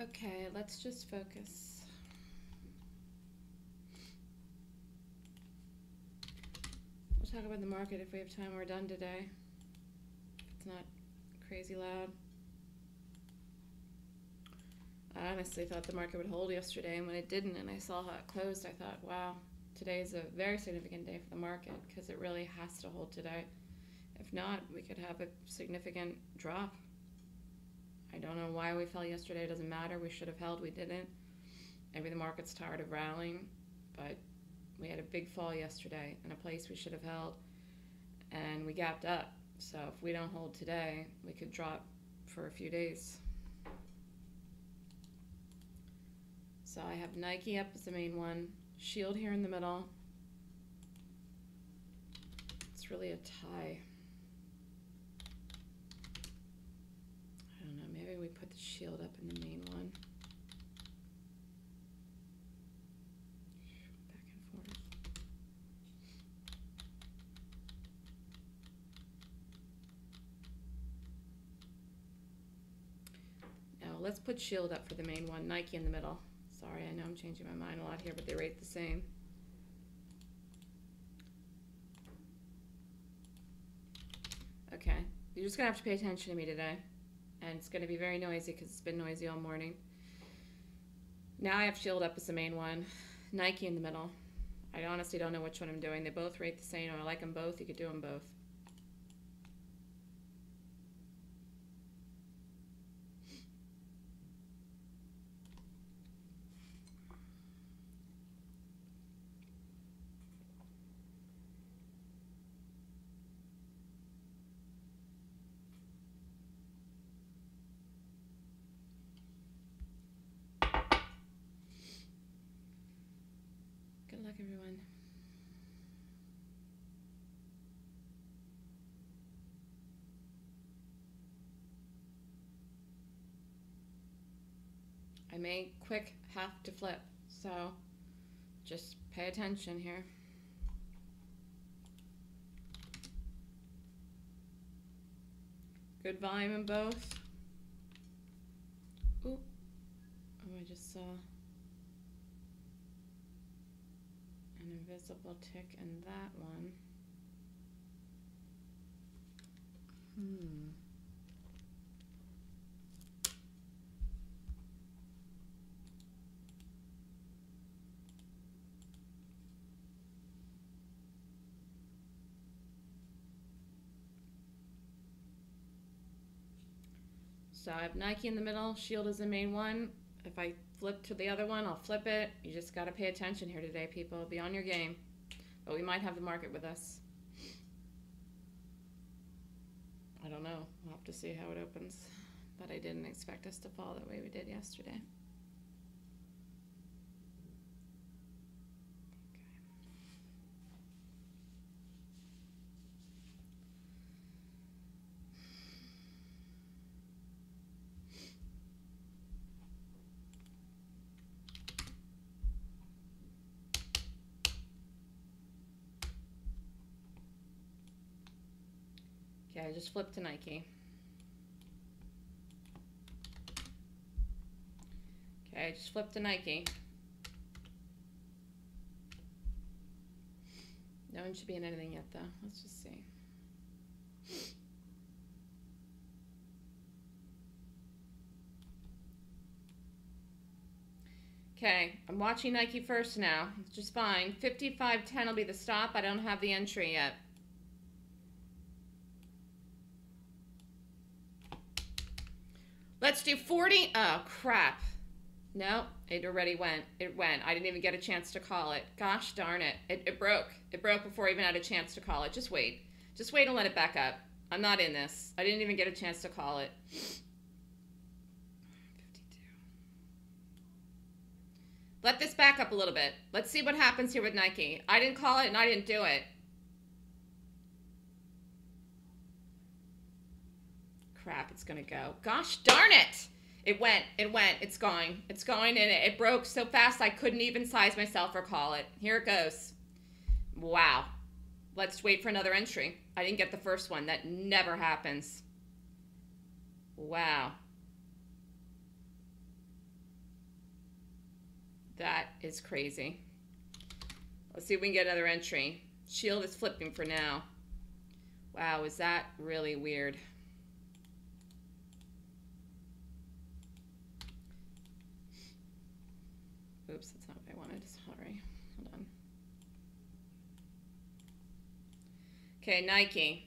Okay, let's just focus. We'll talk about the market if we have time. We're done today. It's not crazy loud. I honestly thought the market would hold yesterday, and when it didn't, and I saw how it closed, I thought, wow, today is a very significant day for the market because it really has to hold today. If not, we could have a significant drop. I don't know why we fell yesterday. It doesn't matter. We should have held. We didn't. Maybe the market's tired of rallying, but we had a big fall yesterday in a place we should have held, and we gapped up. So if we don't hold today, we could drop for a few days. So I have Nike up as the main one, Shield here in the middle. It's really a tie. I maybe we put the Shield up in the main one. Back and forth. No, let's put Shield up for the main one, Nike in the middle. Sorry, I know I'm changing my mind a lot here, but they rate the same. Okay, you're just gonna have to pay attention to me today. And it's gonna be very noisy because it's been noisy all morning. Now I have Shield up as the main one, Nike in the middle. I honestly don't know which one I'm doing. They both rate the same. I like them both. You could do them both. Good luck, everyone. I may quick have to flip, so just pay attention here. Good volume in both. Ooh. Oh, I just saw an invisible tick in that one. Hmm. So I have Nike in the middle, Shield is the main one. If I flip to the other one, I'll flip it. You just got to pay attention here today, people. Be on your game. But we might have the market with us. I don't know. We'll have to see how it opens. But I didn't expect us to fall the way we did yesterday. Just flip to Nike. Okay, just flipped to Nike. No one should be in anything yet, though. Let's just see. Okay, I'm watching Nike first now. It's just fine. 55.10 will be the stop. I don't have the entry yet. Let's do 40. Oh, crap. No, it already went. It went. I didn't even get a chance to call it. Gosh darn it. It, it broke. It broke before I even had a chance to call it. Just wait. Just wait and let it back up. I'm not in this. I didn't even get a chance to call it. 52. Let this back up a little bit. Let's see what happens here with Nike. I didn't call it and I didn't do it. Crap, it's gonna go. Gosh darn it! It went, it went, it's going, it's going, and it, it broke so fast I couldn't even size myself or call it. Here it goes. Wow. Let's wait for another entry. I didn't get the first one. That never happens. Wow. That is crazy. Let's see if we can get another entry. Shield is flipping for now. Wow, is that really weird? Oops, that's not what I wanted. Sorry. Hold on. Okay, Nike.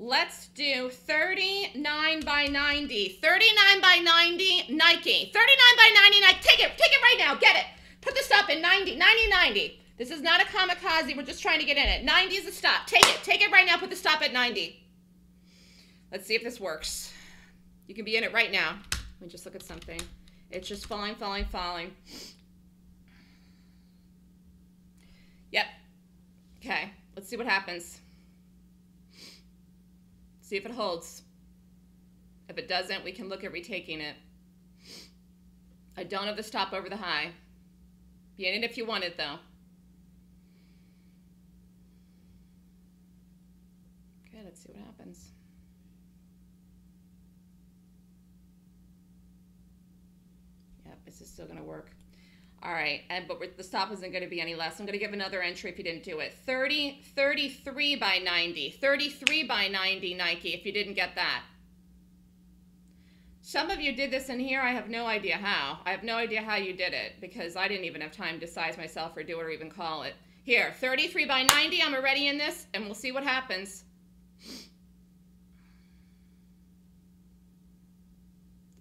Let's do 39 by 90. 39 by 90, Nike. 39 by 90, Nike. Take it. Take it right now. Get it. Put this up in 90. 90, 90. This is not a kamikaze. We're just trying to get in it. 90 is the stop. Take it. Take it right now. Put the stop at 90. Let's see if this works. You can be in it right now. Let me just look at something. It's just falling, falling, falling. Yep. Okay. Let's see what happens. See if it holds. If it doesn't, we can look at retaking it. I don't have the stop over the high. Be in it if you want it, though. Okay, let's see what happens. Yep, this is still going to work. All right, and but the stop isn't going to be any less. I'm going to give another entry if you didn't do it. 30, 33 by 90. 33 by 90 Nike if you didn't get that. Some of you did this in here. I have no idea how. I have no idea how you did it because I didn't even have time to size myself or do it or even call it. Here, 33 by 90. I'm already in this and we'll see what happens.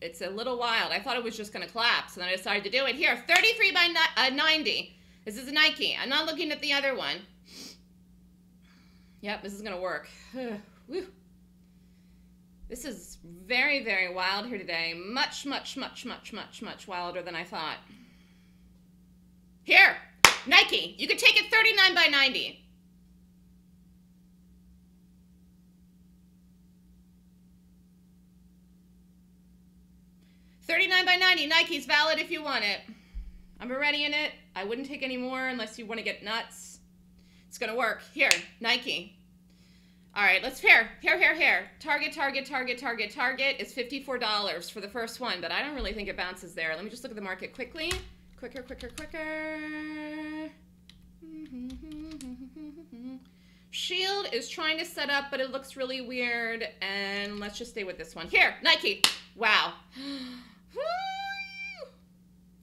It's a little wild. I thought it was just going to collapse, and then I decided to do it. Here, 33 by uh, 90. This is a Nike. I'm not looking at the other one. Yep, this is going to work. this is very, very wild here today. Much, much, much, much, much, much wilder than I thought. Here, Nike. You can take it 39 by 90. 39 by 90, Nike's valid if you want it. I'm already in it. I wouldn't take any more unless you want to get nuts. It's going to work. Here, Nike. All right, let's here, here, here, here. Target, target, target, target, target is $54 for the first one, but I don't really think it bounces there. Let me just look at the market quickly. Quicker, quicker, quicker. Shield is trying to set up, but it looks really weird. And let's just stay with this one. Here, Nike. Wow. Hmm.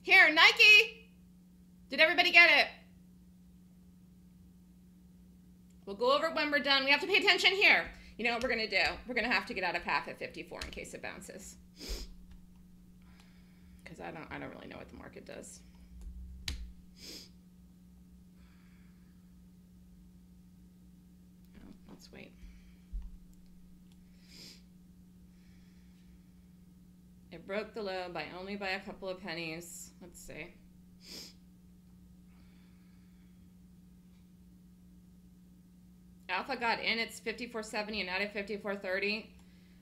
Here, Nike. Did everybody get it? We'll go over it when we're done. We have to pay attention here. You know what we're going to do? We're going to have to get out of path at 54 in case it bounces. Because I don't, I don't really know what the market does. Oh, let's wait. It broke the low by only by a couple of pennies. Let's see. Alpha got in, it's 54.70 and out at 54.30.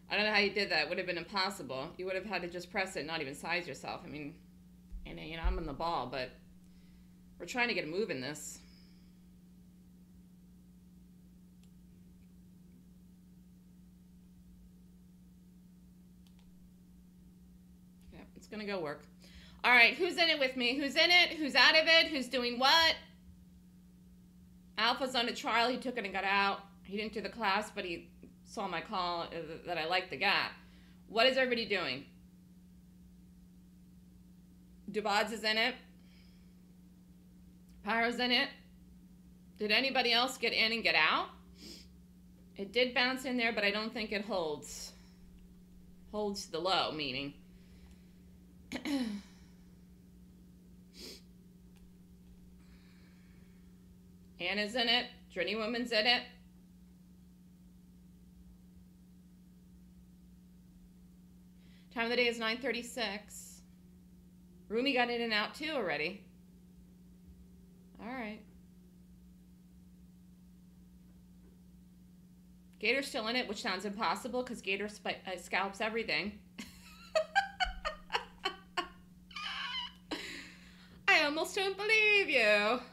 I don't know how you did that. It would have been impossible. You would have had to just press it, not even size yourself. I mean, and you know, I'm in the ball, but we're trying to get a move in this. Gonna go work. All right, who's in it with me? Who's in it? Who's out of it? Who's doing what? Alpha's on a trial. He took it and got out. He didn't do the class, but he saw my call uh, that I liked the gap. What is everybody doing? Dubod's is in it. Pyro's in it. Did anybody else get in and get out? It did bounce in there, but I don't think it holds. Holds the low, meaning. Anna's in it. Trini Woman's in it. Time of the day is 9.36. Rumi got in and out too already. All right. Gator's still in it, which sounds impossible because Gator uh, scalps everything. Almost don't believe you.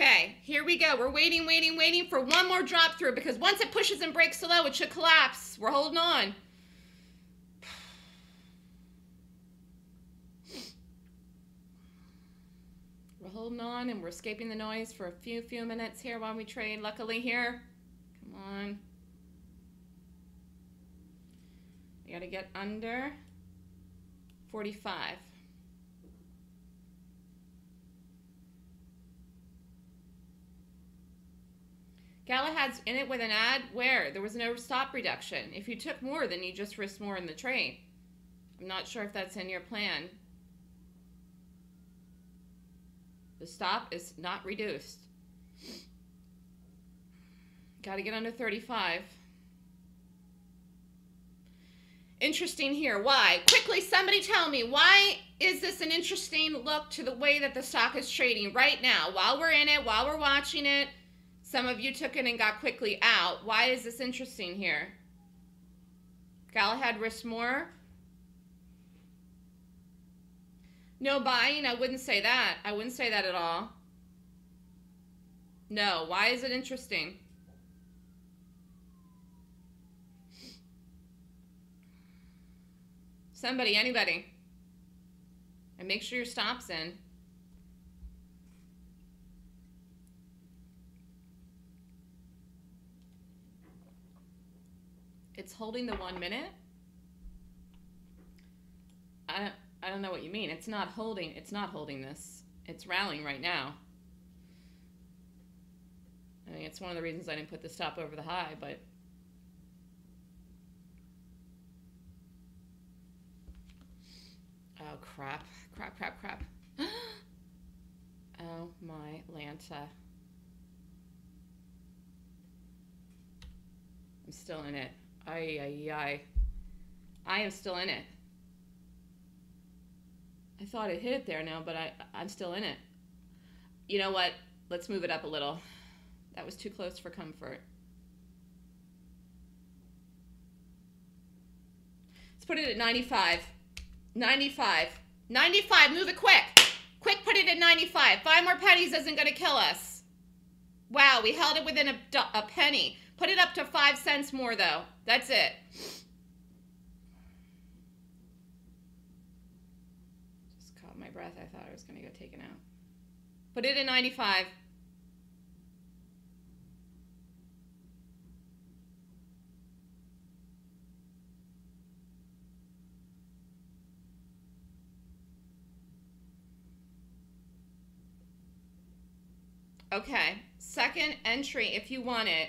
Okay, here we go. We're waiting, waiting, waiting for one more drop through because once it pushes and breaks so low, it should collapse. We're holding on. We're holding on and we're escaping the noise for a few, few minutes here while we trade. Luckily here, come on. We gotta get under 45. Galahad's in it with an ad where there was no stop reduction. If you took more, then you just risk more in the trade. I'm not sure if that's in your plan. The stop is not reduced. Got to get under 35. Interesting here. Why? Quickly, somebody tell me, why is this an interesting look to the way that the stock is trading right now? While we're in it, while we're watching it, some of you took it and got quickly out. Why is this interesting here? Galahad risked more. No buying? I wouldn't say that. I wouldn't say that at all. No. Why is it interesting? Somebody, anybody. And make sure your stop's in. It's holding the one minute? I don't, I don't know what you mean. It's not holding, it's not holding this. It's rallying right now. I mean, it's one of the reasons I didn't put the stop over the high, but Oh, crap. Crap, crap, crap. oh, my Lanta. I'm still in it. Ay, ay, ay. I am still in it. I thought it hit it there now, but I, I'm still in it. You know what? Let's move it up a little. That was too close for comfort. Let's put it at 95. 95. 95. Move it quick. Quick, put it at 95. Five more pennies isn't going to kill us. Wow, we held it within a, a penny. Put it up to five cents more, though. That's it. Just caught my breath. I thought I was going to get taken out. Put it in 95. Okay, second entry if you want it.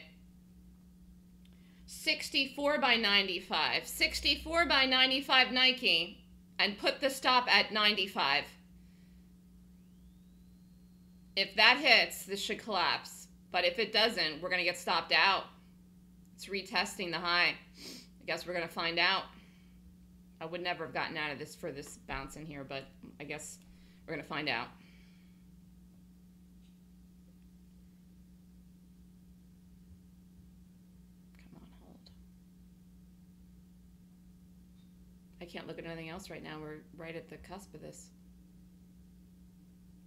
64 by 95. 64 by 95 Nike. And put the stop at 95. If that hits, this should collapse. But if it doesn't, we're going to get stopped out. It's retesting the high. I guess we're going to find out. I would never have gotten out of this for this bounce in here, but I guess we're going to find out. I can't look at anything else right now. We're right at the cusp of this.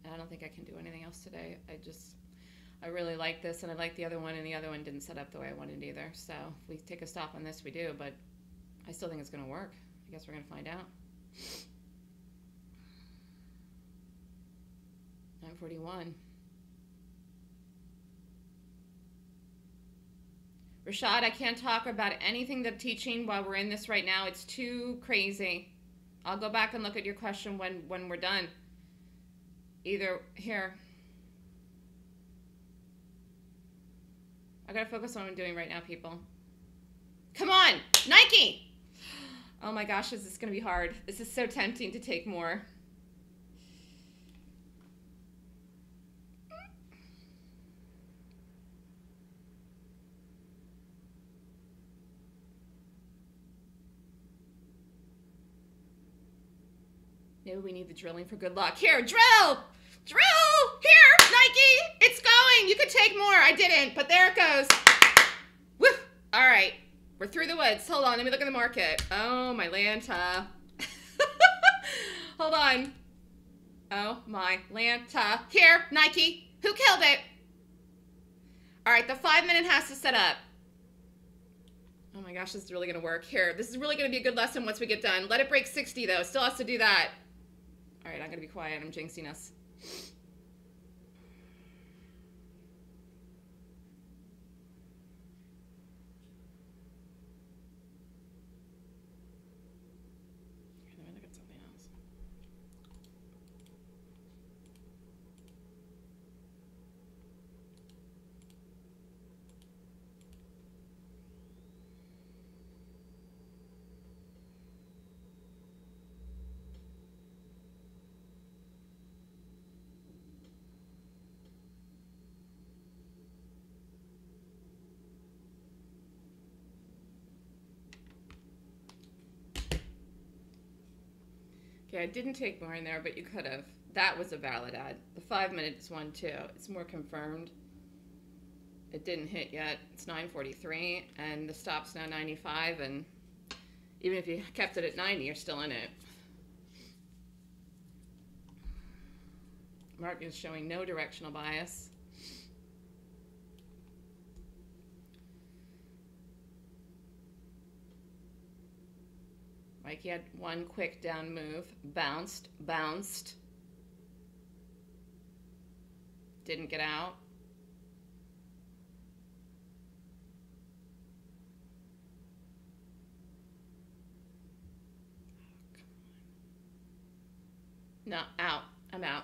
And I don't think I can do anything else today. I just, I really like this and I like the other one and the other one didn't set up the way I wanted either. So if we take a stop on this, we do, but I still think it's going to work. I guess we're going to find out. 941. Rashad, I can't talk about anything that teaching while we're in this right now. It's too crazy. I'll go back and look at your question when, when we're done. Either here. I gotta focus on what I'm doing right now, people. Come on, Nike! Oh my gosh, is this is gonna be hard. This is so tempting to take more. We need the drilling for good luck. Here, drill! Drill! Here, Nike! It's going! You could take more. I didn't, but there it goes. Woo! All right. We're through the woods. Hold on. Let me look at the market. Oh, my Lanta. Hold on. Oh, my Lanta. Here, Nike. Who killed it? All right, the five minute has to set up. Oh my gosh, this is really to work. Here, this is really to be a good lesson once we get done. Let it break 60 though. Still has to do that. All right, I'm going to be quiet. I'm jinxing us. Let me look at something else. Okay, I didn't take more in there, but you could have. That was a valid ad. The five minutes one too. It's more confirmed. It didn't hit yet. It's 9:43, and the stop's now 95. And even if you kept it at 90, you're still in it. Market is showing no directional bias. He had one quick down move, bounced, bounced, didn't get out. No, out. I'm out.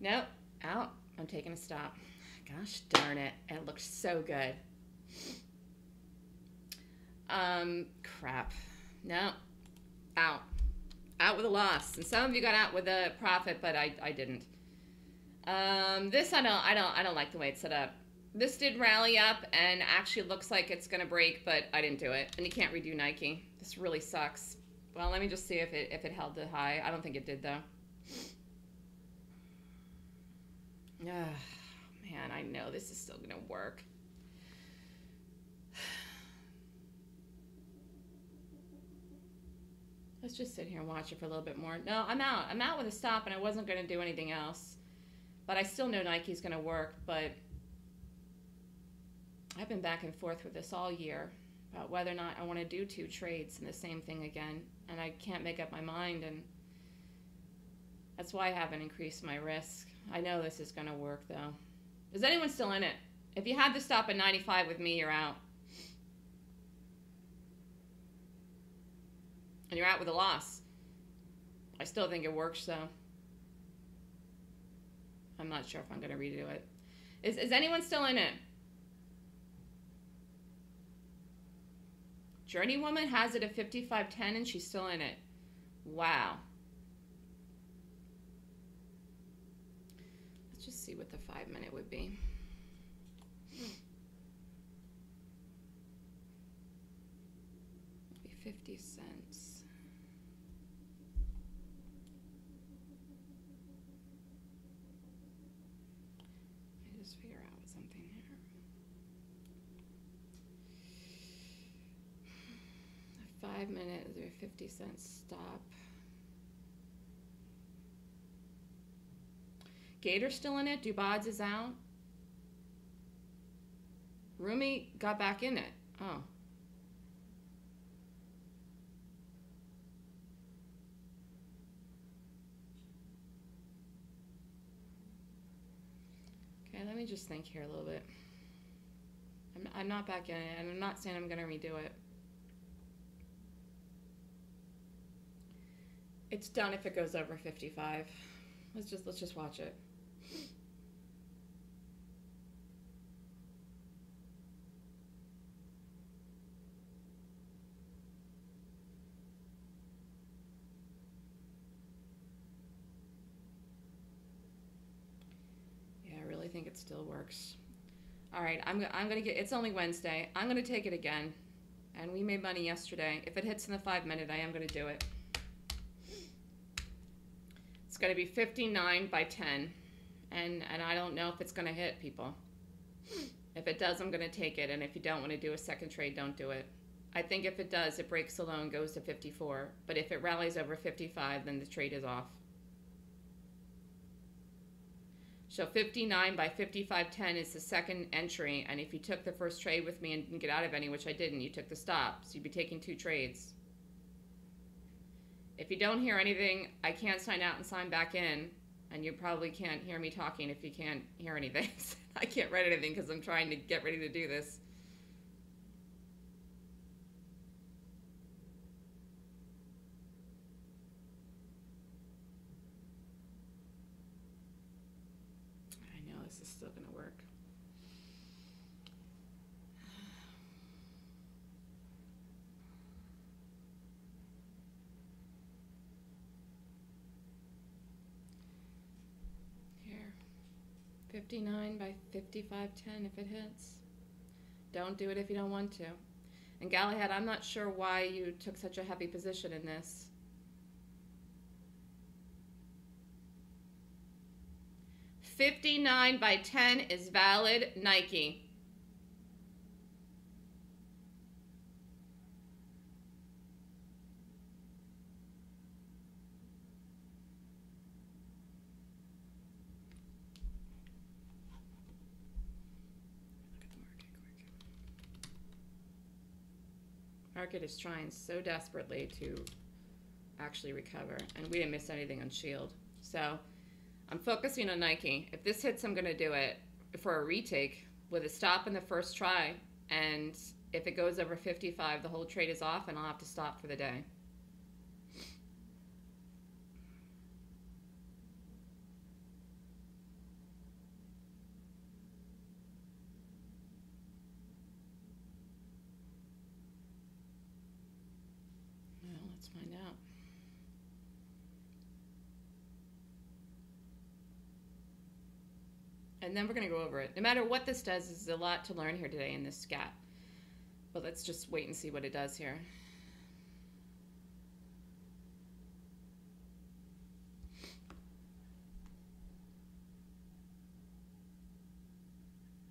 Nope, out. I'm taking a stop. Gosh darn it. It looks so good. Um, crap. No, out. Out with a loss. And some of you got out with a profit, but I, I didn't. Um, this I don't I don't I don't like the way it's set up. This did rally up and actually looks like it's gonna break, but I didn't do it. And you can't redo Nike. This really sucks. Well, let me just see if it if it held the high. I don't think it did though. Ah, man, I know this is still gonna work. Let's just sit here and watch it for a little bit more. No, I'm out. I'm out with a stop, and I wasn't going to do anything else. But I still know Nike's going to work, but I've been back and forth with this all year about whether or not I want to do two trades and the same thing again, and I can't make up my mind, and that's why I haven't increased my risk. I know this is going to work, though. Is anyone still in it? If you had to stop at 95 with me, you're out. And you're out with a loss. I still think it works though. I'm not sure if I'm going to redo it. Is, is anyone still in it? Journey Woman has it at 55.10 and she's still in it. Wow. Let's just see what the five minute would be. Be 50 cents. Let me just figure out something here. A five 50 cent stop? Gator still in it? Dubods is out? Rumi got back in it. Oh. Okay, let me just think here a little bit. I'm, I'm not back in it, and I'm not saying I'm going to redo it. It's done if it goes over 55. Let's just let's just watch it. Yeah, I really think it still works. All right, I'm, I'm gonna get, it's only Wednesday. I'm gonna take it again. And we made money yesterday. If it hits in the five minute, I am gonna do it. It's gonna be 59 by 10. And, and I don't know if it's gonna hit people. If it does, I'm gonna take it. And if you don't wanna do a second trade, don't do it. I think if it does, it breaks the low and goes to 54. But if it rallies over 55, then the trade is off. So 59 by 55.10 is the second entry, and if you took the first trade with me and didn't get out of any, which I didn't, you took the stop. So you'd be taking two trades. If you don't hear anything, I can't sign out and sign back in, and you probably can't hear me talking if you can't hear anything. I can't write anything because I'm trying to get ready to do this. I know this is still going to work. Here. 59 by 5510 if it hits. Don't do it if you don't want to. And Galahad, I'm not sure why you took such a heavy position in this. Fifty-nine by ten is valid Nike. Market is trying so desperately to actually recover, and we didn't miss anything on Shield. So I'm focusing on Nike. If this hits, I'm going to do it for a retake with a stop in the first try, and if it goes over 55, the whole trade is off, and I'll have to stop for the day. Well, let's find out. And then we're going to go over it. No matter what this does, there's a lot to learn here today in this scat. But let's just wait and see what it does here.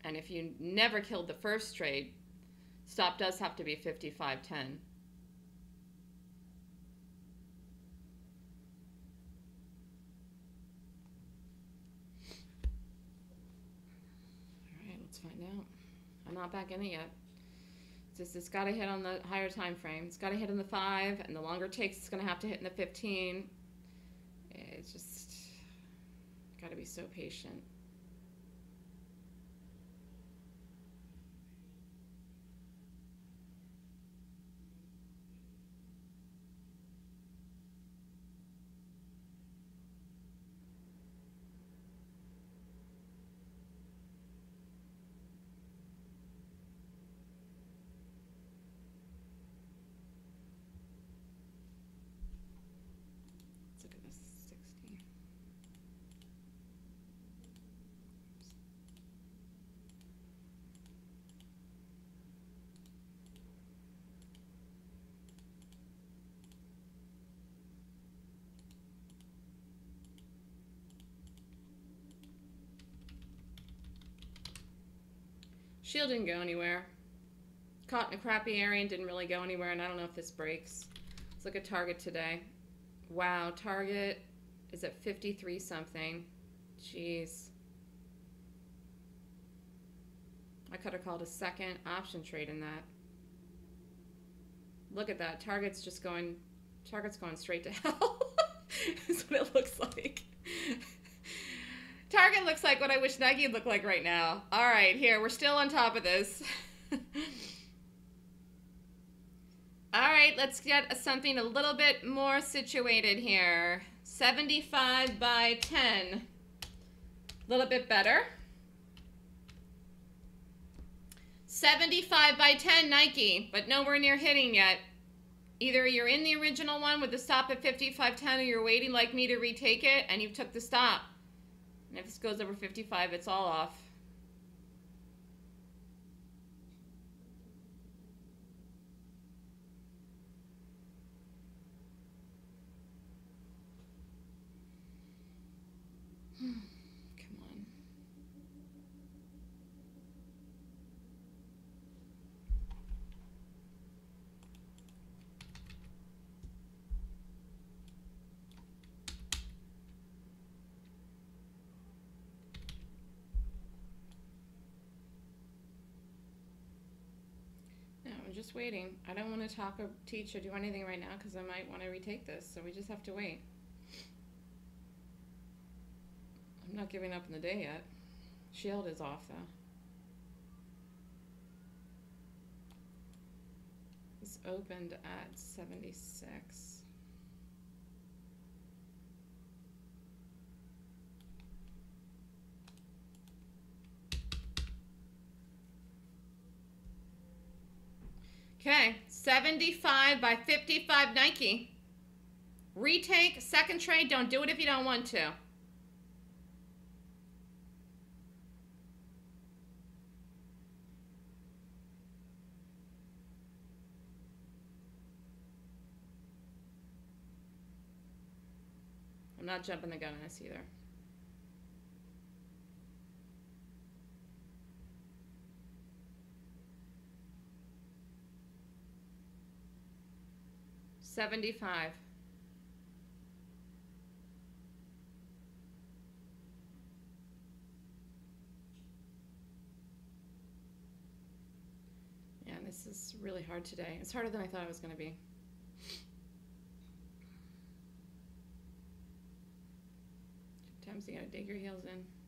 And if you never killed the first trade, stop does have to be 55.10. All right, let's find out. I'm not back in it yet. It's just it's got to hit on the higher time frame. It's got to hit in the five, and the longer it takes, it's going to have to hit in the 15. It's just got to be so patient. Let's look at this 60. Shield didn't go anywhere. Caught in a crappy area and didn't really go anywhere, and I don't know if this breaks. Let's look at Target today. Wow, Target is at 53 something. Jeez. I could have called a second option trade in that. Look at that. Target's just going, Target's going straight to hell. That's what it looks like. Target looks like what I wish Nike looked like right now. All right, here, we're still on top of this. All right, let's get something a little bit more situated here. 75 by 10. A little bit better. 75 by 10 Nike, but nowhere near hitting yet. Either you're in the original one with the stop at 55.10 or you're waiting like me to retake it and you took the stop. And if this goes over 55, it's all off. Come on. Just waiting. I don't want to talk or teach or do anything right now because I might want to retake this. So we just have to wait. I'm not giving up in the day yet. Shield is off though. This opened at 76. Okay, 75 by 55 Nike. Retake, second trade. Don't do it if you don't want to. I'm not jumping the gun on this either. Seventy-five. Yeah, this is really hard today. It's harder than I thought it was going to be. Sometimes you gotta dig your heels in.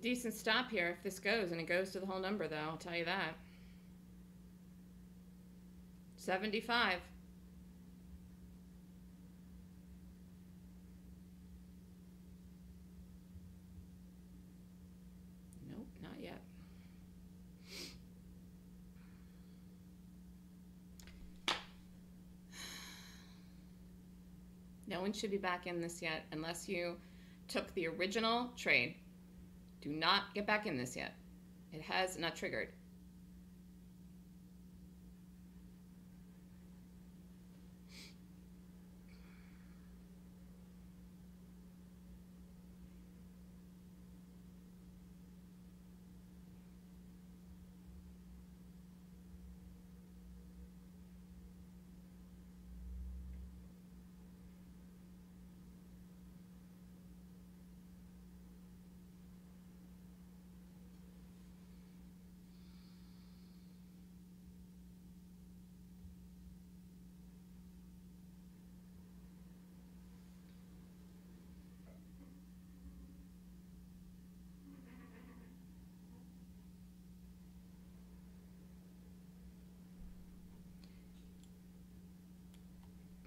Decent stop here if this goes, and it goes to the whole number, though, I'll tell you that. 75. Nope, not yet. No one should be back in this yet unless you took the original trade. Do not get back in this yet. It has not triggered.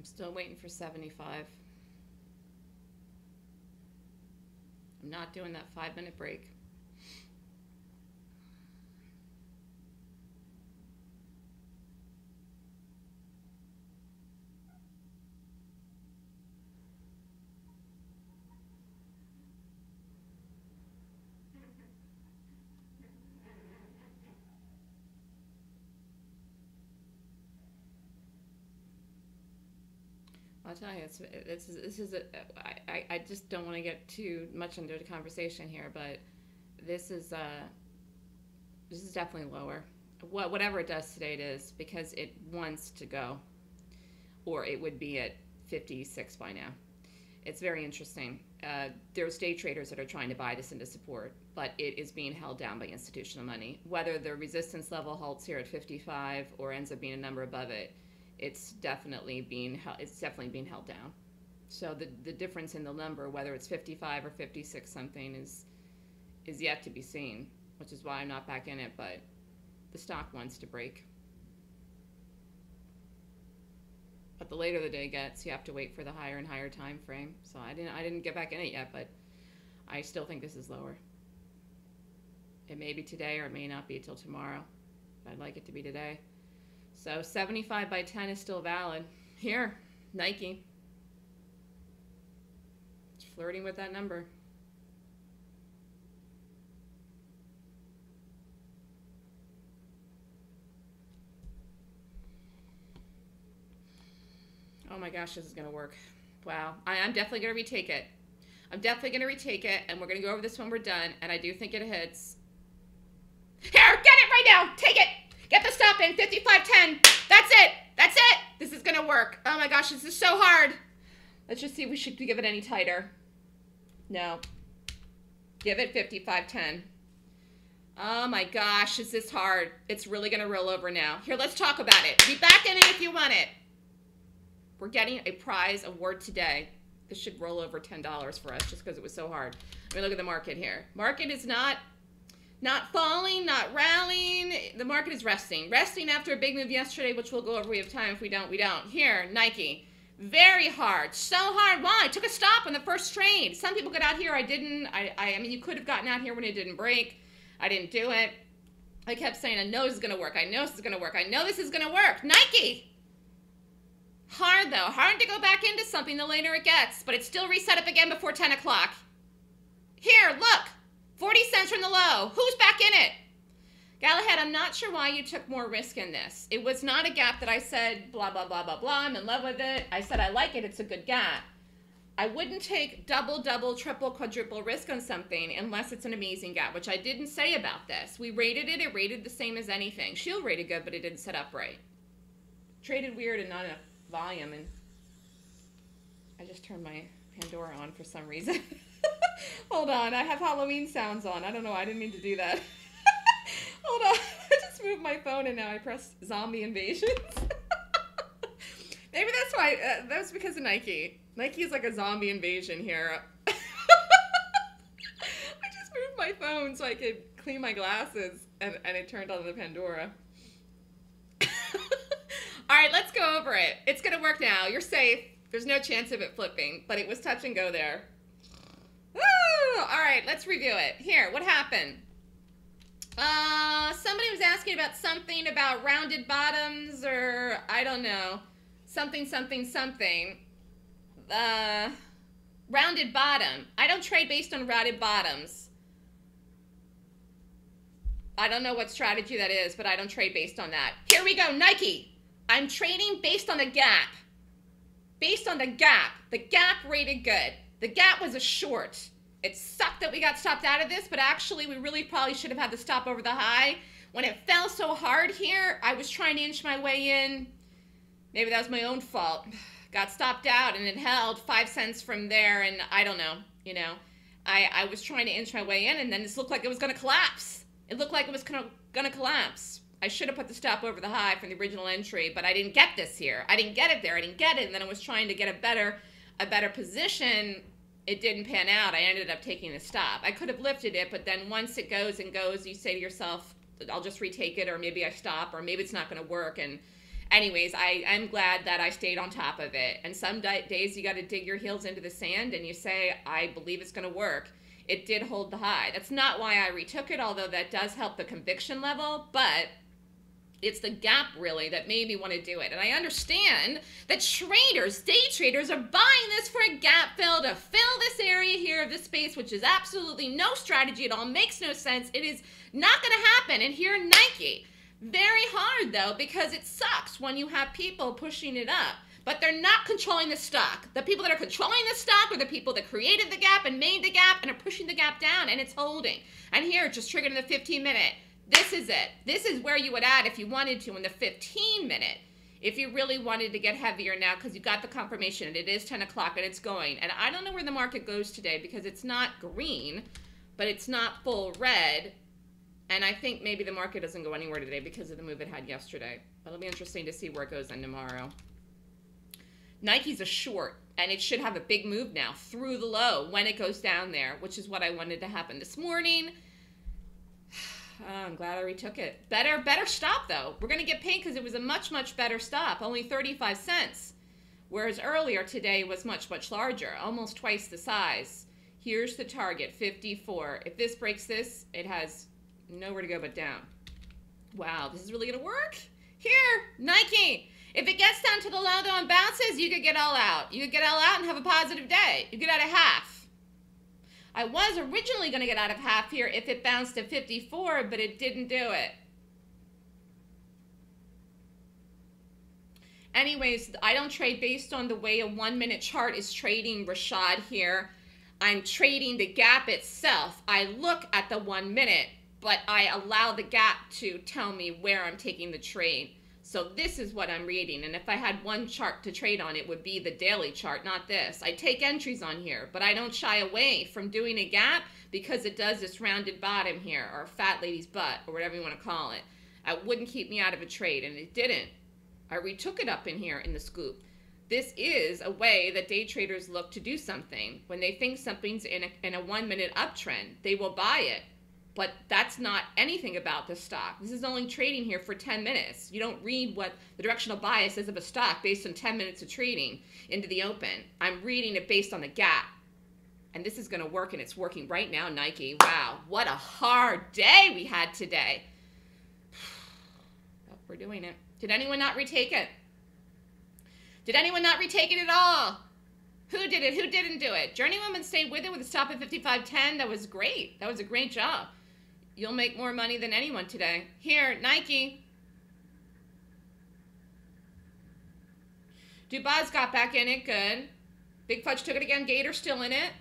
I'm still waiting for 75. I'm not doing that five minute break. I'll tell you, it's, it's this is a, I, I just don't want to get too much into the conversation here, but this is uh, this is definitely lower. What whatever it does today, it is because it wants to go, or it would be at 56 by now. It's very interesting. Uh, there's day traders that are trying to buy this into support, but it is being held down by institutional money. Whether the resistance level halts here at 55 or ends up being a number above it, it's definitely being it's definitely being held down. So the the difference in the number, whether it's 55 or 56 something, is is yet to be seen, which is why I'm not back in it. But the stock wants to break. But the later the day gets, you have to wait for the higher and higher time frame. So I didn't I didn't get back in it yet, but I still think this is lower. It may be today or it may not be until tomorrow. I'd like it to be today. So 75 by 10 is still valid. Here, Nike. It's flirting with that number. Oh my gosh, this is going to work. Wow. I, am definitely going to retake it. I'm definitely going to retake it, and we're going to go over this when we're done, and I do think it hits. Here, get it right now. Take it. Get the stop in. 55.10. That's it. That's it. This is gonna work. Oh my gosh, this is so hard. Let's just see if we should give it any tighter. No. Give it 55.10. Oh my gosh, is this hard? It's really gonna roll over now. Here, let's talk about it. Be back in it if you want it. We're getting a prize award today. This should roll over $10 for us just because it was so hard. I mean, look at the market here. Market is not not falling, not rallying. The market is resting. Resting after a big move yesterday, which we'll go over. We have time. If we don't, we don't. Here, Nike. Very hard. So hard. Why? Took a stop on the first trade. Some people got out here. I didn't. I, I, I mean, you could have gotten out here when it didn't break. I didn't do it. I kept saying, I know this is going to work. I know this is going to work. I know this is going to work. Nike. Hard, though. Hard to go back into something the later it gets, but it's still reset up again before 10 o'clock. Here, look. 40 cents from the low. Who's back in it? Galahad, I'm not sure why you took more risk in this. It was not a gap that I said, blah, blah, blah, blah, blah, I'm in love with it. I said, I like it, it's a good gap. I wouldn't take double, double, triple, quadruple risk on something unless it's an amazing gap, which I didn't say about this. We rated it, it rated the same as anything. Shield rated good, but it didn't set up right. Traded weird and not enough volume, and I just turned my Pandora on for some reason. Hold on, I have Halloween sounds on. I don't know, I didn't mean to do that. Hold on, I just moved my phone and now I pressed zombie invasions. Maybe that's why, uh, that's because of Nike. Nike is like a zombie invasion here. I just moved my phone so I could clean my glasses and, and it turned on the Pandora. All right, let's go over it. It's going to work now. You're safe. There's no chance of it flipping, but it was touch and go there. Woo! All right, let's review it. Here, what happened? Uh, somebody was asking about something about rounded bottoms or I don't know, something, something, something. Uh, rounded bottom. I don't trade based on rounded bottoms. I don't know what strategy that is, but I don't trade based on that. Here we go, Nike. I'm trading based on the gap. Based on the gap. The gap rated good. The gap was a short. It sucked that we got stopped out of this, but actually we really probably should have had the stop over the high. When it fell so hard here, I was trying to inch my way in. Maybe that was my own fault. Got stopped out and it held five cents from there and I don't know, you know. I, I was trying to inch my way in and then this looked like it was going to collapse. It looked like it was going to collapse. I should have put the stop over the high from the original entry, but I didn't get this here. I didn't get it there. I didn't get it, and then I was trying to get a better, a better position it didn't pan out. I ended up taking a stop. I could have lifted it, but then once it goes and goes, you say to yourself, I'll just retake it, or maybe I stop, or maybe it's not going to work. And, anyways, I, I'm glad that I stayed on top of it. And some days you got to dig your heels into the sand and you say, I believe it's going to work. It did hold the high. That's not why I retook it, although that does help the conviction level, but it's the gap really that made me want to do it. And I understand that traders, day traders, are buying this for a gap fill to fill this area here of this space, which is absolutely no strategy at all, makes no sense. It is not going to happen. And here, Nike, very hard though, because it sucks when you have people pushing it up. But they're not controlling the stock. The people that are controlling the stock are the people that created the gap and made the gap and are pushing the gap down, and it's holding. And here, just triggered in the 15 minute this is it. This is where you would add if you wanted to in the 15 minute. If you really wanted to get heavier now because you got the confirmation and it is 10 o'clock and it's going. And I don't know where the market goes today because it's not green, but it's not full red. And I think maybe the market doesn't go anywhere today because of the move it had yesterday. But it'll be interesting to see where it goes then tomorrow. Nike's a short, and it should have a big move now through the low when it goes down there, which is what I wanted to happen this morning. Oh, I'm glad I retook it. Better, better stop though. We're gonna get paid because it was a much, much better stop. Only 35 cents. Whereas earlier today was much, much larger, almost twice the size. Here's the target, 54. If this breaks this, it has nowhere to go but down. Wow, this is really gonna work? Here, Nike. If it gets down to the low though and bounces, you could get all out. You could get all out and have a positive day. You get out of half. I was originally going to get out of half here if it bounced to 54, but it didn't do it. Anyways, I don't trade based on the way a one minute chart is trading Rashad here. I'm trading the gap itself. I look at the one minute, but I allow the gap to tell me where I'm taking the trade. So this is what I'm reading. And if I had one chart to trade on, it would be the daily chart, not this. I take entries on here, but I don't shy away from doing a gap because it does this rounded bottom here, or fat lady's butt, or whatever you want to call it. It wouldn't keep me out of a trade, and it didn't. I retook it up in here in the scoop. This is a way that day traders look to do something. When they think something's in a, in a one minute uptrend, they will buy it but that's not anything about the stock. This is only trading here for 10 minutes. You don't read what the directional bias is of a stock based on 10 minutes of trading into the open. I'm reading it based on the gap. And this is going to work, and it's working right now, Nike. Wow, what a hard day we had today. But we're doing it. Did anyone not retake it? Did anyone not retake it at all? Who did it? Who didn't do it? Journeywoman stayed with it with a stop at 55.10. That was great. That was a great job. You'll make more money than anyone today. Here, Nike. Dubai's got back in it. Good. Big Fudge took it again. Gator still in it.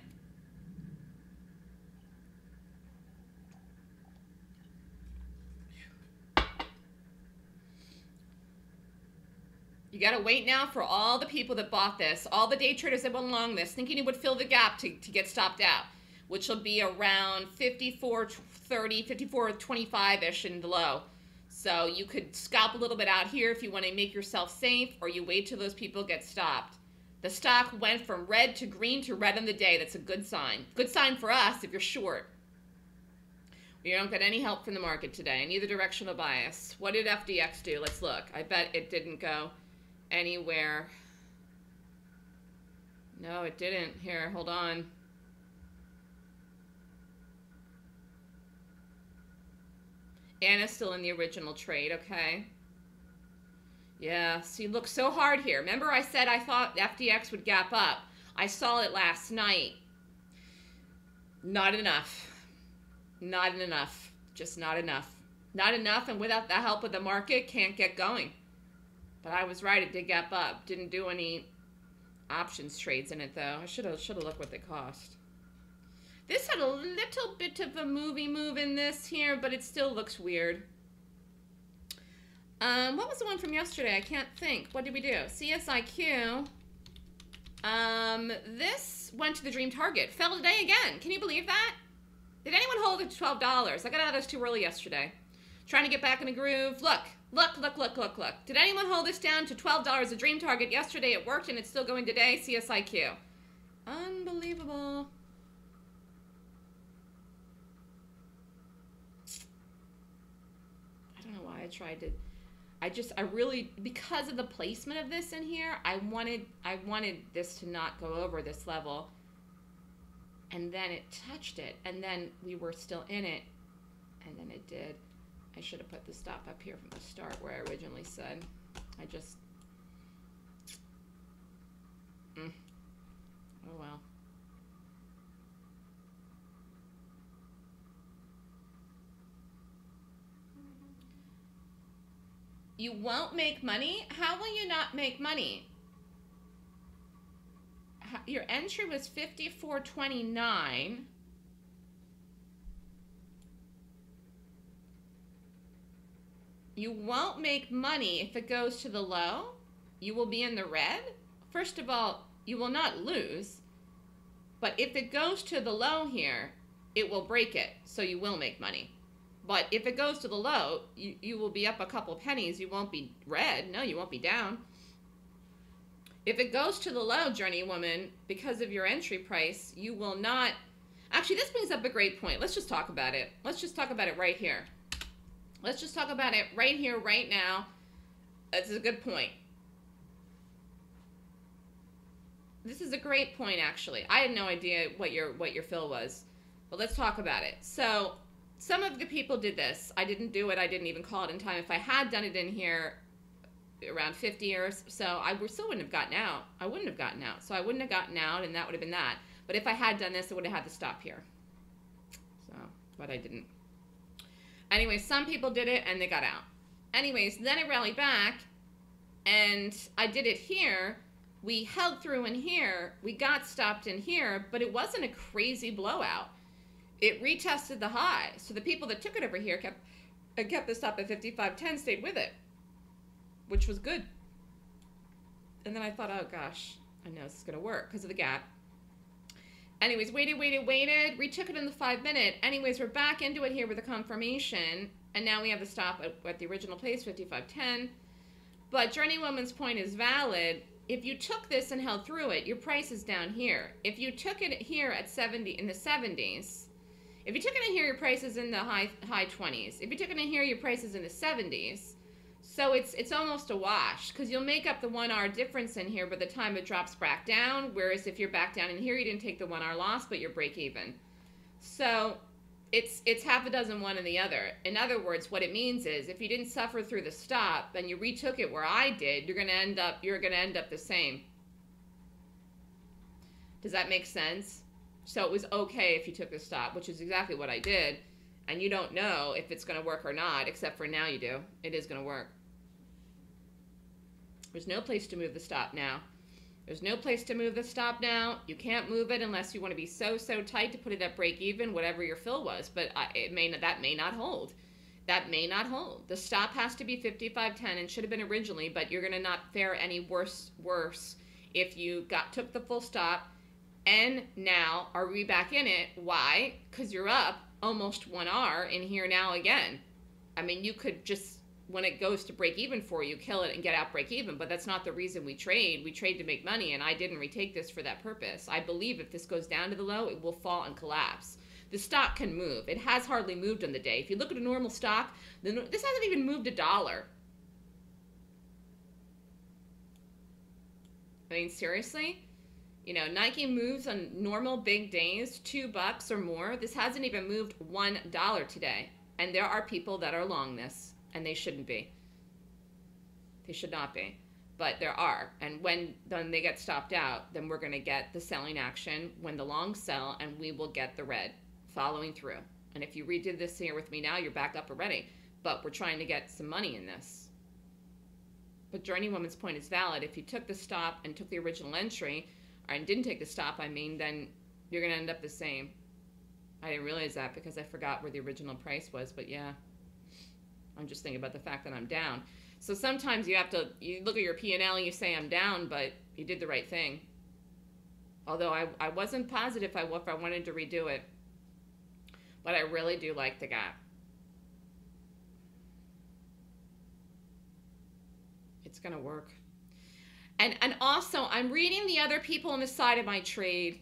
You got to wait now for all the people that bought this, all the day traders that went along this, thinking it would fill the gap to, to get stopped out, which will be around 54 30, 54, 25 ish in the low. So you could scalp a little bit out here if you want to make yourself safe, or you wait till those people get stopped. The stock went from red to green to red on the day. That's a good sign. Good sign for us if you're short. We don't get any help from the market today, neither directional bias. What did FDX do? Let's look. I bet it didn't go anywhere. No, it didn't. Here, hold on. Anna's still in the original trade, okay? Yeah, see, look so hard here. Remember I said I thought FDX would gap up. I saw it last night. Not enough. Not enough. Just not enough. Not enough, and without the help of the market, can't get going. But I was right, it did gap up. Didn't do any options trades in it, though. I should have should have looked what they cost. This had a little bit of a movie move in this here, but it still looks weird. Um, what was the one from yesterday? I can't think. What did we do? CSIQ. Um, this went to the dream target. Fell today again. Can you believe that? Did anyone hold it to $12? I got out of this too early yesterday. Trying to get back in the groove. Look, look, look, look, look, look. Did anyone hold this down to $12 a dream target yesterday? It worked and it's still going today. CSIQ. Unbelievable. Tried to I just I really because of the placement of this in here, I wanted I wanted this to not go over this level. And then it touched it and then we were still in it and then it did. I should have put the stop up here from the start where I originally said. I just mm. Oh well. You won't make money? How will you not make money? Your entry was 54.29. You won't make money if it goes to the low. You will be in the red. First of all, you will not lose. But if it goes to the low here, it will break it. So you will make money. But if it goes to the low, you, you will be up a couple pennies. You won't be red. No, you won't be down. If it goes to the low, Journeywoman, because of your entry price, you will not. Actually, this brings up a great point. Let's just talk about it. Let's just talk about it right here. Let's just talk about it right here, right now. This is a good point. This is a great point, actually. I had no idea what your what your fill was, but let's talk about it. So some of the people did this. I didn't do it. I didn't even call it in time. If I had done it in here around 50 years, so I still wouldn't have gotten out. I wouldn't have gotten out. So I wouldn't have gotten out, and that would have been that. But if I had done this, I would have had to stop here. So, but I didn't. Anyway, some people did it, and they got out. Anyways, then it rallied back, and I did it here. We held through in here. We got stopped in here, but it wasn't a crazy blowout it retested the high. So the people that took it over here kept uh, kept this up at 55.10, stayed with it. which was good. And then I thought, oh gosh, I know this is going to work because of the gap. Anyways, waited, waited, waited. Retook it in the five minute. Anyways, we're back into it here with a confirmation. And now we have the stop at, at the original place, 55.10. But Journeywoman's point is valid. If you took this and held through it, your price is down here. If you took it here at 70 in the 70s, if you took it in here, your price is in the high high 20s. If you took it in here, your price is in the 70s. So it's it's almost a wash because you'll make up the one hour difference in here by the time it drops back down. Whereas if you're back down in here, you didn't take the one hour loss, but you're break even. So it's it's half a dozen one and the other. In other words, what it means is if you didn't suffer through the stop and you retook it where I did, you're gonna end up you're gonna end up the same. Does that make sense? So it was okay if you took the stop, which is exactly what I did. And you don't know if it's going to work or not, except for now you do. It is going to work. There's no place to move the stop now. There's no place to move the stop now. You can't move it unless you want to be so so tight to put it at break even, whatever your fill was. But it may that may not hold. That may not hold. The stop has to be 55.10 and should have been originally, but you're going to not fare any worse worse if you got took the full stop. And now are we back in it? Why? Because you're up almost one R in here now again. I mean, you could just when it goes to break even for you, kill it and get out break even. But that's not the reason we trade. We trade to make money, and I didn't retake this for that purpose. I believe if this goes down to the low, it will fall and collapse. The stock can move. It has hardly moved on the day. If you look at a normal stock, this hasn't even moved a dollar. I mean, seriously? You know, Nike moves on normal big days two bucks or more. This hasn't even moved one dollar today. And there are people that are long this and they shouldn't be. They should not be. But there are. And when then they get stopped out, then we're going to get the selling action when the longs sell, and we will get the red following through. And if you redid this here with me now, you're back up already. But we're trying to get some money in this. But Journeywoman's point is valid. If you took the stop and took the original entry, and didn't take the stop, I mean, then you're going to end up the same. I didn't realize that because I forgot where the original price was, but yeah. I'm just thinking about the fact that I'm down. So sometimes you have to you look at your P and you say I'm down, but you did the right thing. Although I, I wasn't positive if I, if I wanted to redo it, but I really do like the gap. It's gonna work. And and also I'm reading the other people on the side of my trade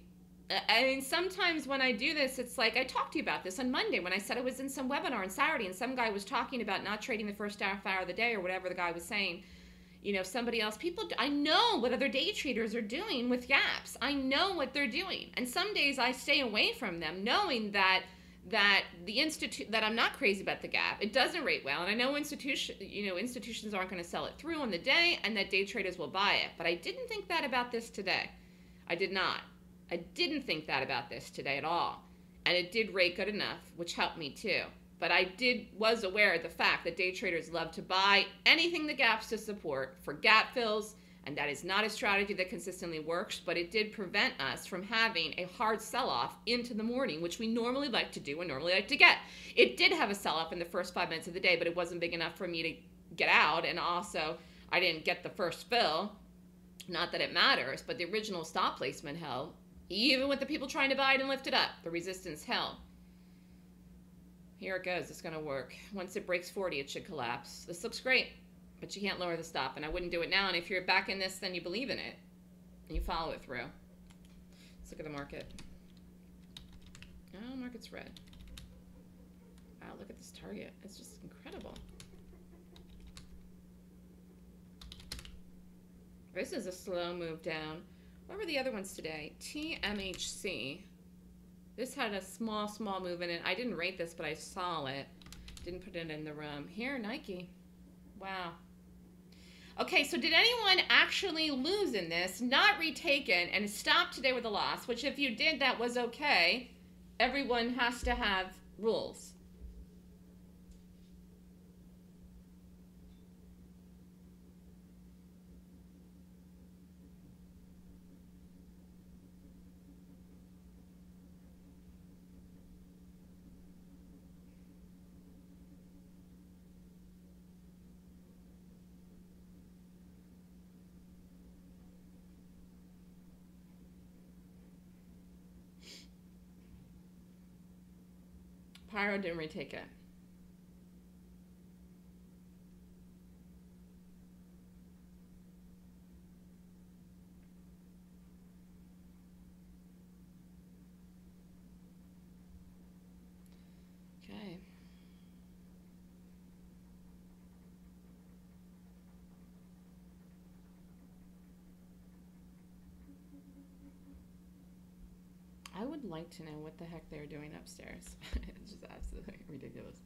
I mean, sometimes when I do this, it's like I talked to you about this on Monday when I said I was in some webinar on Saturday, and some guy was talking about not trading the first half hour of the day or whatever the guy was saying. You know, somebody else, people, I know what other day traders are doing with gaps. I know what they're doing, and some days I stay away from them, knowing that that the institute that I'm not crazy about the gap. It doesn't rate well, and I know institution, you know, institutions aren't going to sell it through on the day, and that day traders will buy it. But I didn't think that about this today. I did not. I didn't think that about this today at all. And it did rate good enough, which helped me too. But I did was aware of the fact that day traders love to buy anything the gaps to support for gap fills, and that is not a strategy that consistently works, but it did prevent us from having a hard sell-off into the morning, which we normally like to do and normally like to get. It did have a sell-off in the first five minutes of the day, but it wasn't big enough for me to get out, and also I didn't get the first fill. Not that it matters, but the original stop placement held, even with the people trying to buy it and lift it up, the resistance held. Here it goes. It's going to work. Once it breaks 40, it should collapse. This looks great, but you can't lower the stop, and I wouldn't do it now. And if you're back in this, then you believe in it, and you follow it through. Let's look at the market. Oh, market's red. Wow, look at this target. It's just incredible. This is a slow move down. What were the other ones today? TMHC. This had a small, small move in it. I didn't rate this, but I saw it. Didn't put it in the room. Here, Nike. Wow. Okay, so did anyone actually lose in this, not retaken, and stop today with a loss? Which, if you did, that was okay. Everyone has to have rules. Pyro didn't retake it. Okay. I would like to know what the heck they're doing upstairs. it's just absolutely ridiculous.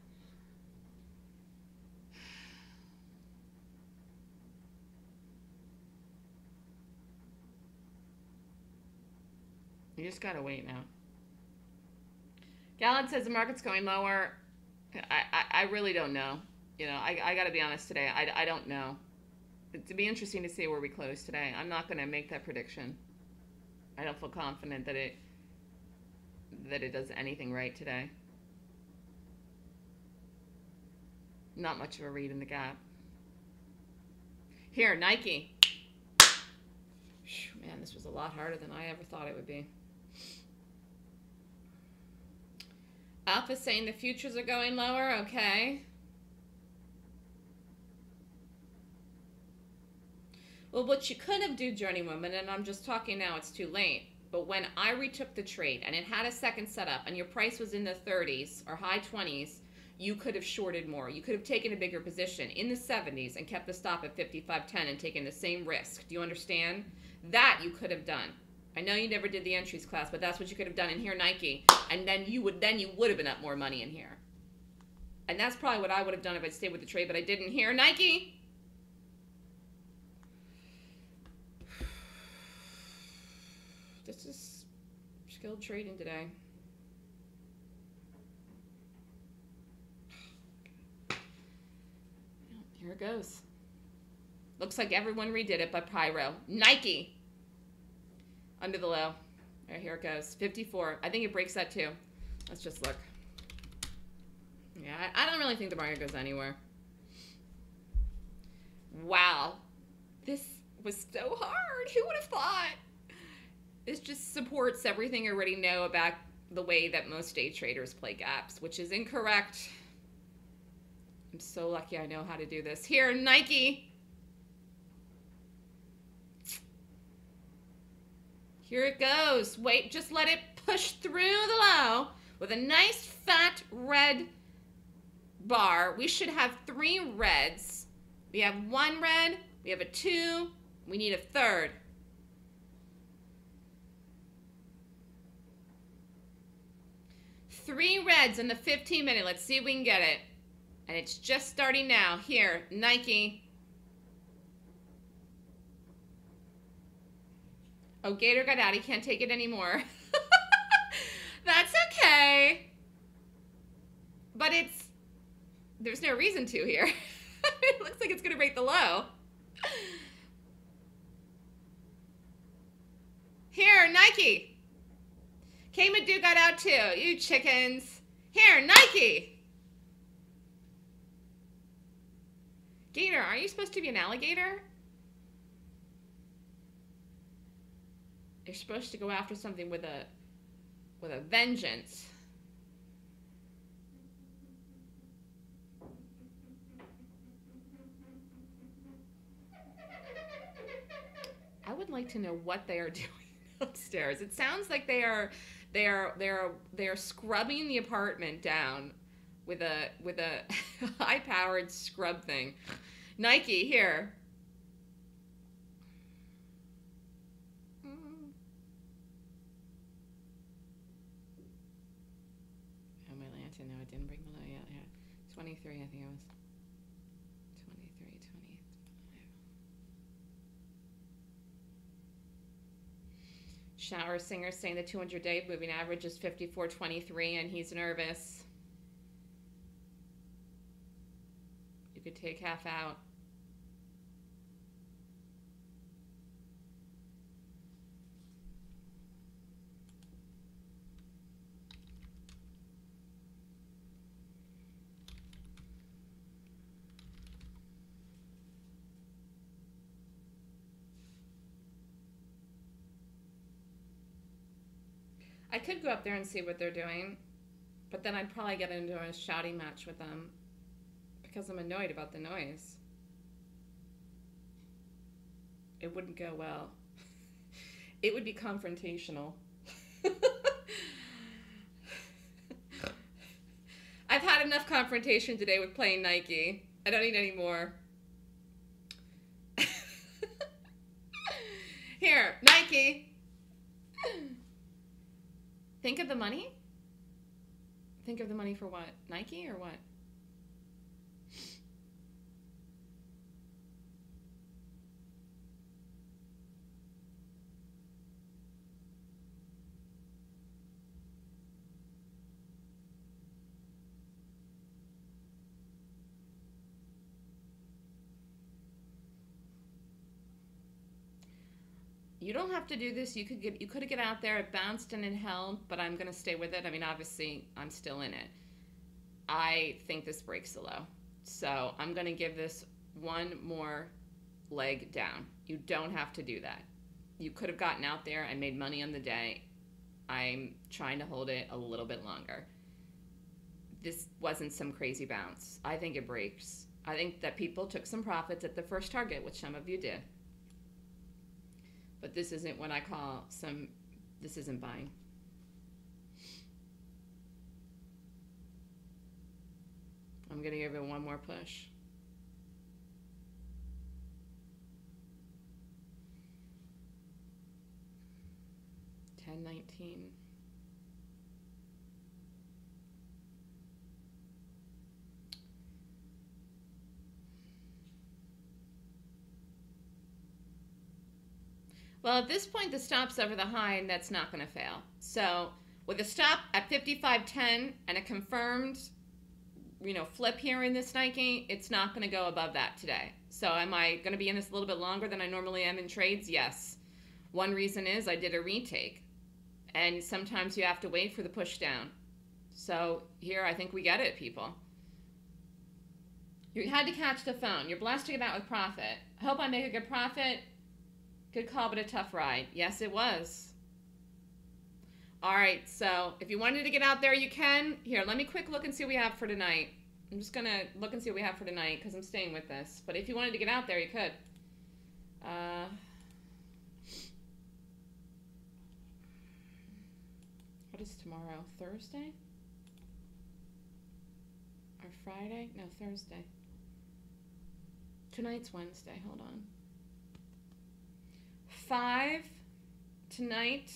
You just gotta wait now. Gallant says the market's going lower. I, I, I really don't know. You know, I, I gotta be honest today. I, I don't know. It'd be interesting to see where we close today. I'm not gonna make that prediction. I don't feel confident that it that it does anything right today. Not much of a read in the gap. Here, Nike. Man, this was a lot harder than I ever thought it would be. Alpha saying the futures are going lower. Okay. Well, what you could have do, Journeywoman, and I'm just talking now, it's too late. But when I retook the trade and it had a second setup and your price was in the 30s or high 20s, you could have shorted more. You could have taken a bigger position in the 70s and kept the stop at 55.10 and taken the same risk. Do you understand? That you could have done. I know you never did the entries class, but that's what you could have done in here, Nike. And then you would then you would have been up more money in here. And that's probably what I would have done if I'd stayed with the trade, but I didn't here. Nike. This is skilled trading today. Here it goes. Looks like everyone redid it but Pyro. Nike. Under the low. Right, here it goes. 54. I think it breaks that too. Let's just look. Yeah, I, I don't really think the market goes anywhere. Wow. This was so hard. Who would have thought? This just supports everything I already know about the way that most day traders play gaps, which is incorrect. I'm so lucky I know how to do this. Here, Nike. Here it goes. Wait, just let it push through the low with a nice fat red bar. We should have three reds. We have one red, we have a two, we need a third. Three reds in the 15 minute. Let's see if we can get it. And it's just starting now. Here, Nike. Oh, Gator got out. He can't take it anymore. That's okay. But it's, there's no reason to here. it looks like it's going to break the low. Here, Nike. K-Madu got out too. You chickens. Here, Nike. Gator, are you supposed to be an alligator? You're supposed to go after something with a with a vengeance. I would like to know what they are doing upstairs. It sounds like they are they are they are they are scrubbing the apartment down with a with a high powered scrub thing. Nike here. Oh, my lantern. No, it didn't bring low yet. Yeah, twenty three. I think it was. 23, 25. Shower singer saying the 200 day moving average is 54.23 and he's nervous. You could take half out. I could go up there and see what they're doing. But then I'd probably get into a shouting match with them because I'm annoyed about the noise. It wouldn't go well. It would be confrontational. I've had enough confrontation today with playing Nike. I don't need any more. Here, Nike. Think of the money? Think of the money for what? Nike or what? You don't have to do this. You could get you could have get out there. It bounced and it held, but I'm gonna stay with it. I mean, obviously, I'm still in it. I think this breaks the low, so I'm gonna give this one more leg down. You don't have to do that. You could have gotten out there and made money on the day. I'm trying to hold it a little bit longer. This wasn't some crazy bounce. I think it breaks. I think that people took some profits at the first target, which some of you did but this isn't what I call some, this isn't buying. I'm going to give it one more push. Ten nineteen. Well, at this point, the stop's over the high, and that's not going to fail. So with a stop at 55.10 and a confirmed, you know, flip here in this Nike, it's not going to go above that today. So am I going to be in this a little bit longer than I normally am in trades? Yes. One reason is I did a retake, and sometimes you have to wait for the push down. So here, I think we get it, people. You had to catch the phone. You're get out with profit. I hope I make a good profit. Good call, but a tough ride. Yes, it was. All right, so if you wanted to get out there, you can. Here, let me quick look and see what we have for tonight. I'm just going to look and see what we have for tonight because I'm staying with this. But if you wanted to get out there, you could. Uh, what is tomorrow? Thursday? Or Friday? No, Thursday. Tonight's Wednesday. Hold on five tonight.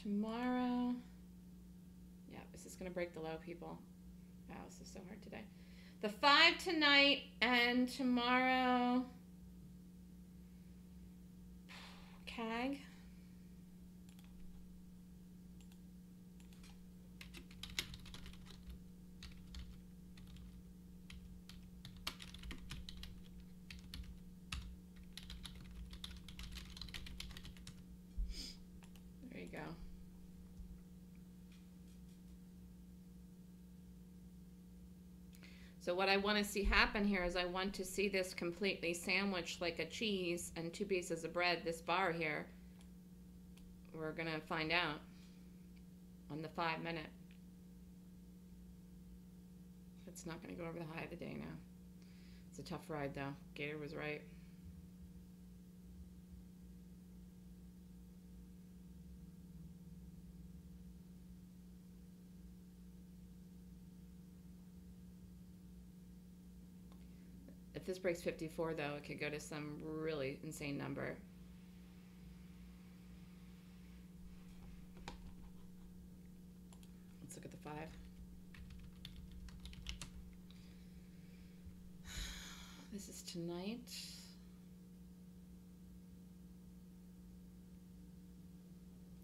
Tomorrow. Yeah, this is going to break the low, people. Wow, this is so hard today. The five tonight and tomorrow. CAG. So what I want to see happen here is I want to see this completely sandwiched like a cheese and two pieces of bread, this bar here. We're going to find out on the five minute. It's not going to go over the high of the day now. It's a tough ride though. Gator was right. This breaks 54, though, it could go to some really insane number. Let's look at the five. This is tonight.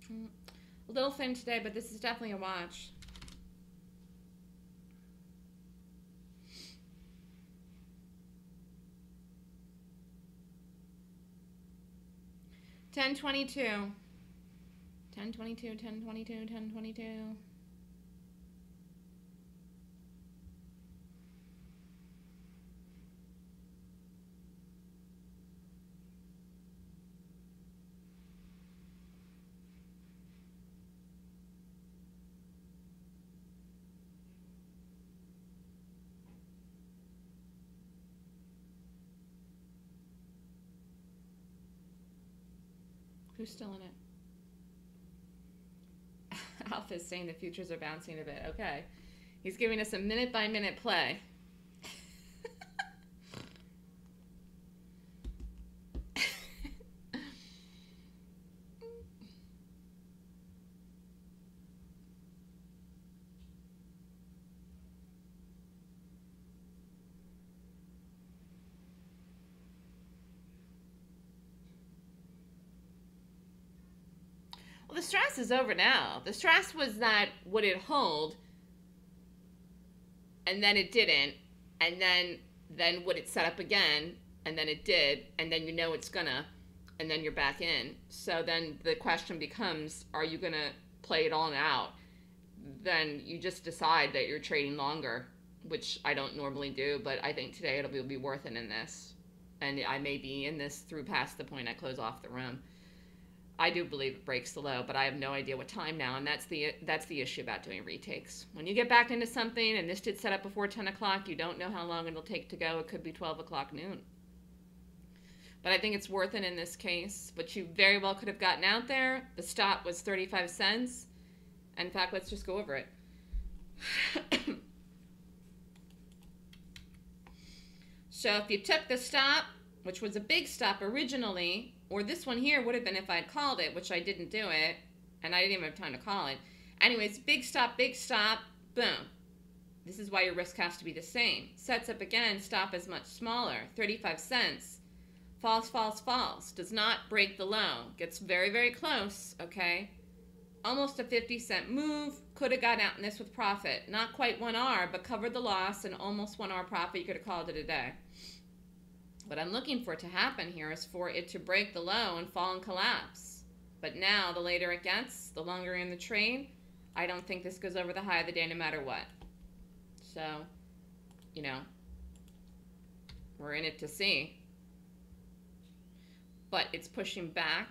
Hmm. A little thin today, but this is definitely a watch. 1022. 1022, 1022, 1022. Who's still in it? Alpha's saying the futures are bouncing a bit. Okay. He's giving us a minute by minute play. Well, the is over now. The stress was that would it hold, and then it didn't, and then then would it set up again, and then it did, and then you know it's gonna, and then you're back in. So then the question becomes, are you gonna play it on out? Then you just decide that you're trading longer, which I don't normally do, but I think today it'll be, it'll be worth it in this, and I may be in this through past the point I close off the room. I do believe it breaks the low, but I have no idea what time now, and that's the that's the issue about doing retakes. When you get back into something, and this did set up before 10 o'clock, you don't know how long it'll take to go. It could be 12 o'clock noon. But I think it's worth it in this case. But you very well could have gotten out there. The stop was 35 cents. In fact, let's just go over it. so if you took the stop, which was a big stop originally, or this one here would have been if I'd called it, which I didn't do it, and I didn't even have time to call it. Anyways, big stop, big stop, boom. This is why your risk has to be the same. Sets up again, stop is much smaller, 35 cents. False, false, false. Does not break the low. Gets very, very close, okay? Almost a 50 cent move. Could have got out in this with profit. Not quite 1R, but covered the loss and almost 1R profit. You could have called it a day. What I'm looking for to happen here is for it to break the low and fall and collapse. But now, the later it gets, the longer in the trade, I don't think this goes over the high of the day no matter what. So, you know, we're in it to see. But it's pushing back.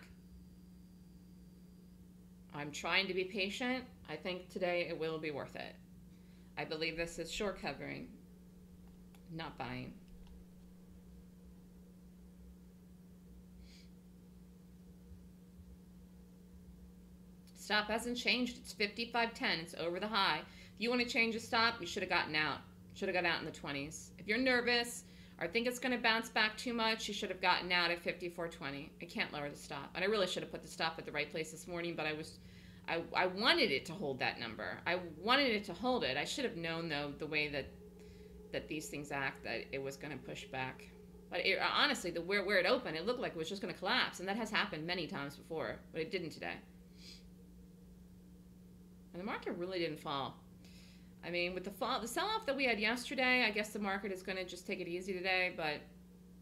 I'm trying to be patient. I think today it will be worth it. I believe this is short covering, not buying. Stop hasn't changed. It's 55.10. It's over the high. If you want to change a stop, you should have gotten out. Should have got out in the 20s. If you're nervous or think it's going to bounce back too much, you should have gotten out at 54.20. I can't lower the stop. And I really should have put the stop at the right place this morning, but I was I, I wanted it to hold that number. I wanted it to hold it. I should have known though the way that that these things act that it was going to push back. But it, honestly, the where where it opened, it looked like it was just going to collapse, and that has happened many times before, but it didn't today. And the market really didn't fall. I mean, with the fall, the sell-off that we had yesterday, I guess the market is going to just take it easy today. But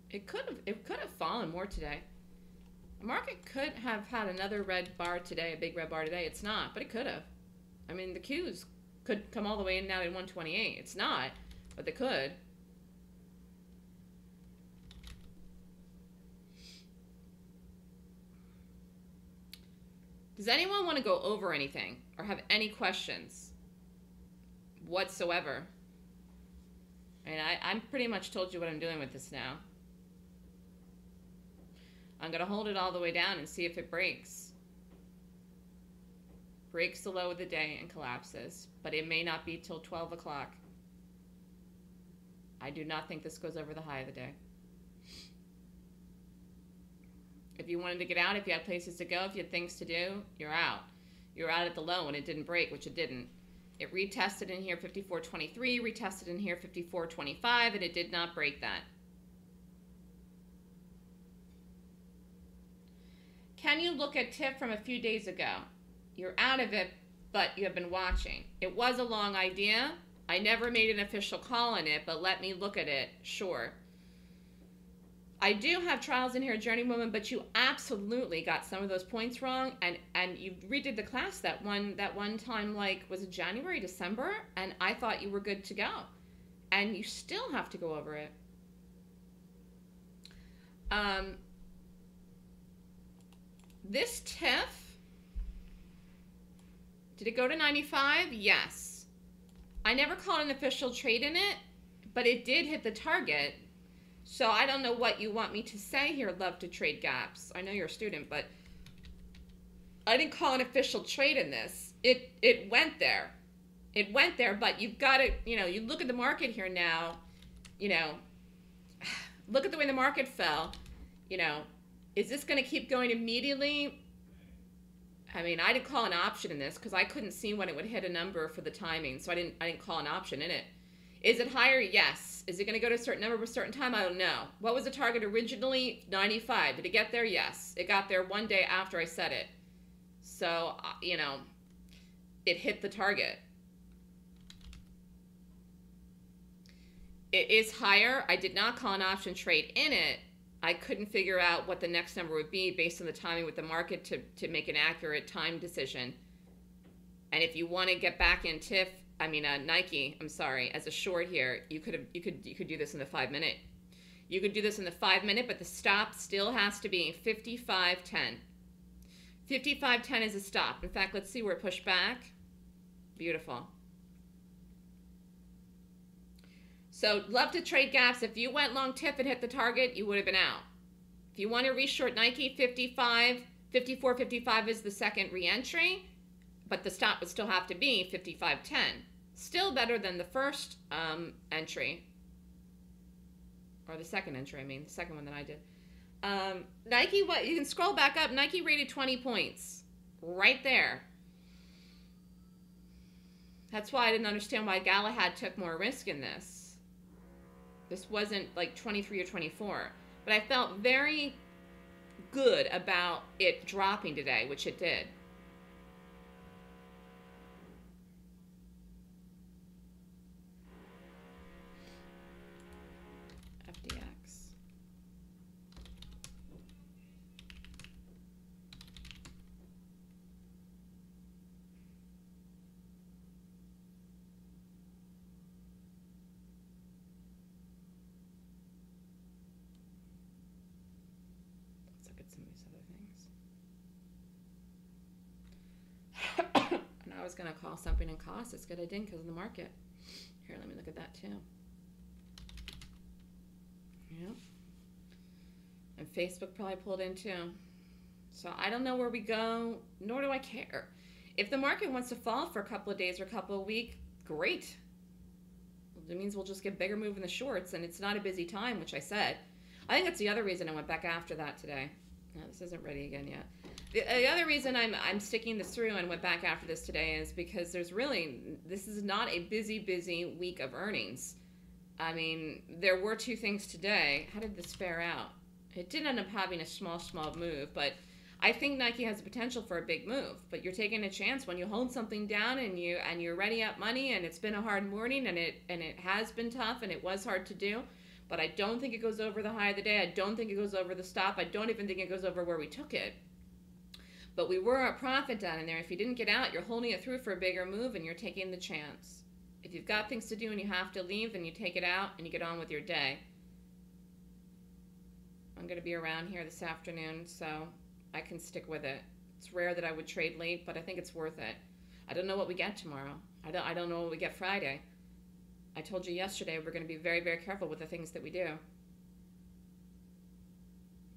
it could have it could have fallen more today. The market could have had another red bar today, a big red bar today. It's not, but it could have. I mean, the Qs could come all the way in now at 128. It's not, but they could. Does anyone want to go over anything or have any questions whatsoever? I mean, I, I'm pretty much told you what I'm doing with this now. I'm going to hold it all the way down and see if it breaks. Breaks the low of the day and collapses, but it may not be till 12 o'clock. I do not think this goes over the high of the day. If you wanted to get out, if you had places to go, if you had things to do, you're out. You're out at the low and it didn't break, which it didn't. It retested in here 54.23, retested in here 54.25, and it did not break that. Can you look at TIF from a few days ago? You're out of it, but you have been watching. It was a long idea. I never made an official call on it, but let me look at it. Sure. I do have trials in here, Journeywoman, but you absolutely got some of those points wrong, and and you redid the class that one that one time, like was it January, December, and I thought you were good to go, and you still have to go over it. Um, this TIF, did it go to 95? Yes. I never caught an official trade in it, but it did hit the target so I don't know what you want me to say here, love to trade gaps. I know you're a student, but I didn't call an official trade in this. It it went there. It went there, but you've got to, you know, you look at the market here now, you know, look at the way the market fell. You know, is this going to keep going immediately? I mean, I didn't call an option in this because I couldn't see when it would hit a number for the timing, so I didn't I didn't call an option in it. Is it higher? Yes. Is it going to go to a certain number for a certain time? I don't know. What was the target originally? 95. Did it get there? Yes. It got there one day after I said it. So, uh, you know, it hit the target. It is higher. I did not call an option trade in it. I couldn't figure out what the next number would be based on the timing with the market to, to make an accurate time decision. And if you want to get back in TIFF, I mean uh, Nike, I'm sorry, as a short here, you could have you could you could do this in the five minute. You could do this in the five minute, but the stop still has to be 55.10. 55.10 is a stop. In fact, let's see where it pushed back. Beautiful. So love to trade gaps. If you went long TIFF and hit the target, you would have been out. If you want to reshort Nike, 55, 54, 55 is the second reentry, but the stop would still have to be 55.10. Still better than the first um, entry, or the second entry, I mean, the second one that I did. Um, Nike, what you can scroll back up. Nike rated 20 points, right there. That's why I didn't understand why Galahad took more risk in this. This wasn't like 23 or 24, but I felt very good about it dropping today, which it did. Was going to call something in cost. It's good I didn't because of the market. Here, let me look at that too. And Facebook probably pulled in too. So I don't know where we go, nor do I care. If the market wants to fall for a couple of days or a couple of weeks, great. It means we'll just get bigger move in the shorts, and it's not a busy time, which I said. I think that's the other reason I went back after that today. No, this isn't ready again yet. The, uh, the other reason I'm, I'm sticking this through and went back after this today is because there's really, this is not a busy, busy week of earnings. I mean, there were two things today. How did this fare out? It did end up having a small, small move, but I think Nike has the potential for a big move. But you're taking a chance when you hold something down and you and you're ready up money and it's been a hard morning and it and it has been tough and it was hard to do. But I don't think it goes over the high of the day. I don't think it goes over the stop. I don't even think it goes over where we took it. But we were a profit down in there. If you didn't get out, you're holding it through for a bigger move and you're taking the chance. If you've got things to do and you have to leave, then you take it out and you get on with your day. I'm going to be around here this afternoon, so I can stick with it. It's rare that I would trade late, but I think it's worth it. I don't know what we get tomorrow. I don't, I don't know what we get Friday. I told you yesterday we're going to be very, very careful with the things that we do.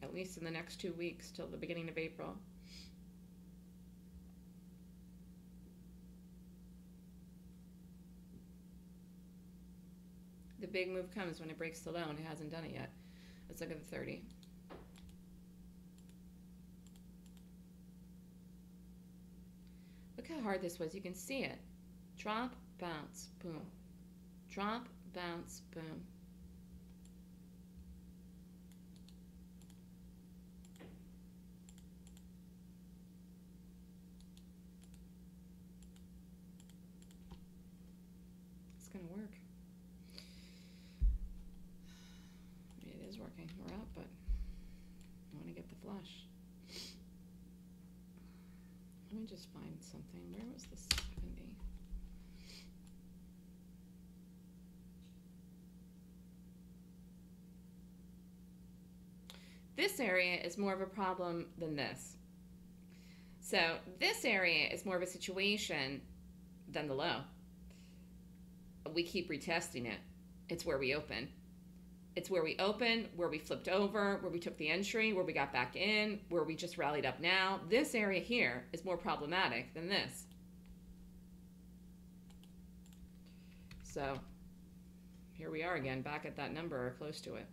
At least in the next two weeks till the beginning of April. Big move comes when it breaks the low and it hasn't done it yet. Let's look at the 30. Look how hard this was. You can see it. Drop, bounce, boom. Drop, bounce, boom. It's going to work. It is working. We're up, but I want to get the flush. Let just find something. Where was the 70? This area is more of a problem than this. So this area is more of a situation than the low. We keep retesting it. It's where we open. It's where we opened, where we flipped over, where we took the entry, where we got back in, where we just rallied up now. This area here is more problematic than this. So here we are again, back at that number or close to it.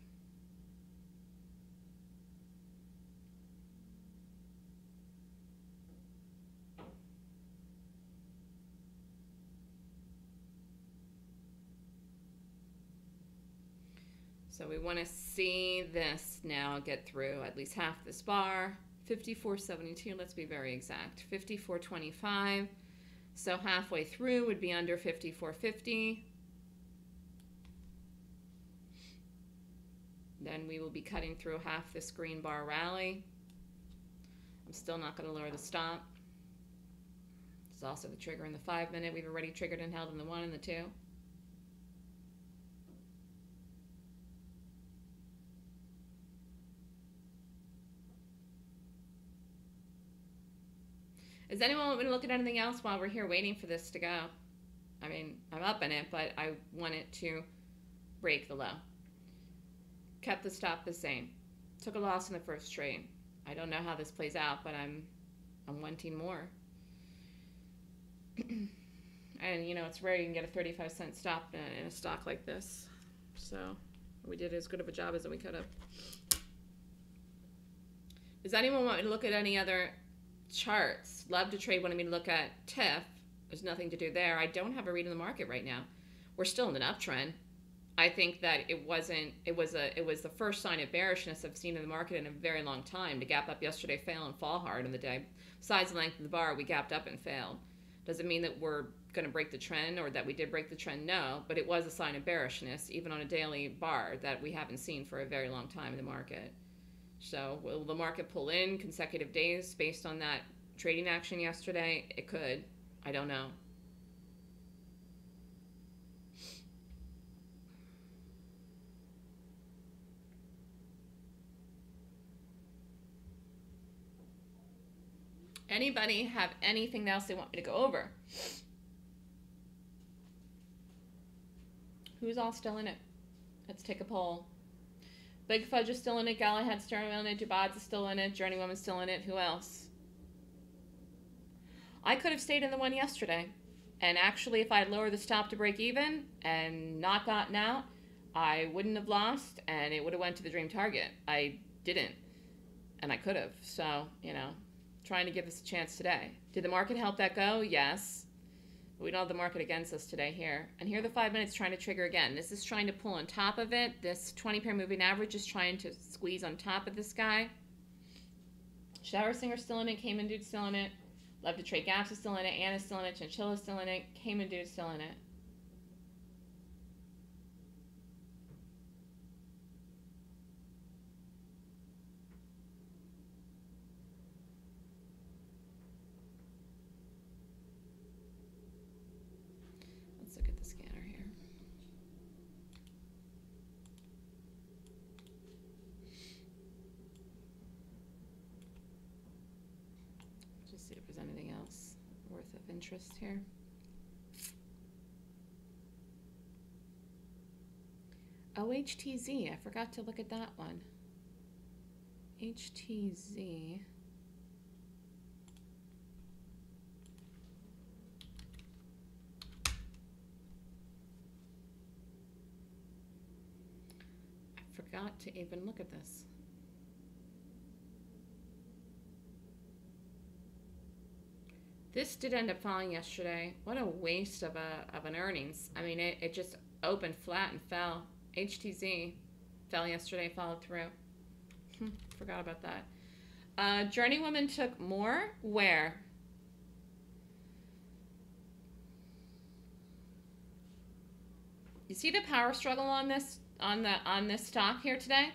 So we want to see this now get through at least half this bar. 54.72, let's be very exact. 54.25. So halfway through would be under 54.50. Then we will be cutting through half this green bar rally. I'm still not going to lower the stop. It's also the trigger in the five minute. We've already triggered and held in the one and the two. Does anyone want to look at anything else while we're here waiting for this to go? I mean, I'm up in it, but I want it to break the low. Kept the stop the same. Took a loss in the first trade. I don't know how this plays out, but I'm I'm wanting more. and you know, it's rare you can get a 35 cent stop in, a stock like this. So we did as good of a job as we could have. Does anyone want to look at any other charts. Love to trade wanted me to look at TIFF. There's nothing to do there. I don't have a read in the market right now. We're still in an uptrend. I think that it wasn't. It was a. It was the first sign of bearishness I've seen in the market in a very long time. To gap up yesterday, fail and fall hard in the day. Size and length of the bar, we gapped up and failed. Does it mean that we're going to break the trend or that we did break the trend? No, but it was a sign of bearishness, even on a daily bar that we haven't seen for a very long time in the market. So will the market pull in consecutive days based on that trading action yesterday? It could. I don't know. Anybody have anything else they want me to go over? Who's all still in it? Let's take a poll. Big Fudge is still in it. Galahad's still in it. Jabad's is still in it. Journeywoman's still in it. Who else? I could have stayed in the one yesterday. And actually, if I had lowered the stop to break even and not gotten out, I wouldn't have lost and it would have went to the dream target. I didn't. And I could have. So, you know, trying to give this a chance today. Did the market help that go? Yes. We don't have the market against us today here. And here the five minutes trying to trigger again. This is trying to pull on top of it. This 20 pair moving average is trying to squeeze on top of this guy. Shower Singer still in it. Cayman Dude still in it. Love to Trade Gaps is still in it. Anna's still in it. Chinchilla's still in it. Cayman Dude's still in it. Interest here. OHTZ, I forgot to look at that one. HTZ. I forgot to even look at this. This did end up falling yesterday. What a waste of a of an earnings. I mean, it, it just opened flat and fell. HTZ fell yesterday, followed through. Hmm, forgot about that. Uh, Journeywoman took more. Where? You see the power struggle on this on the on this stock here today?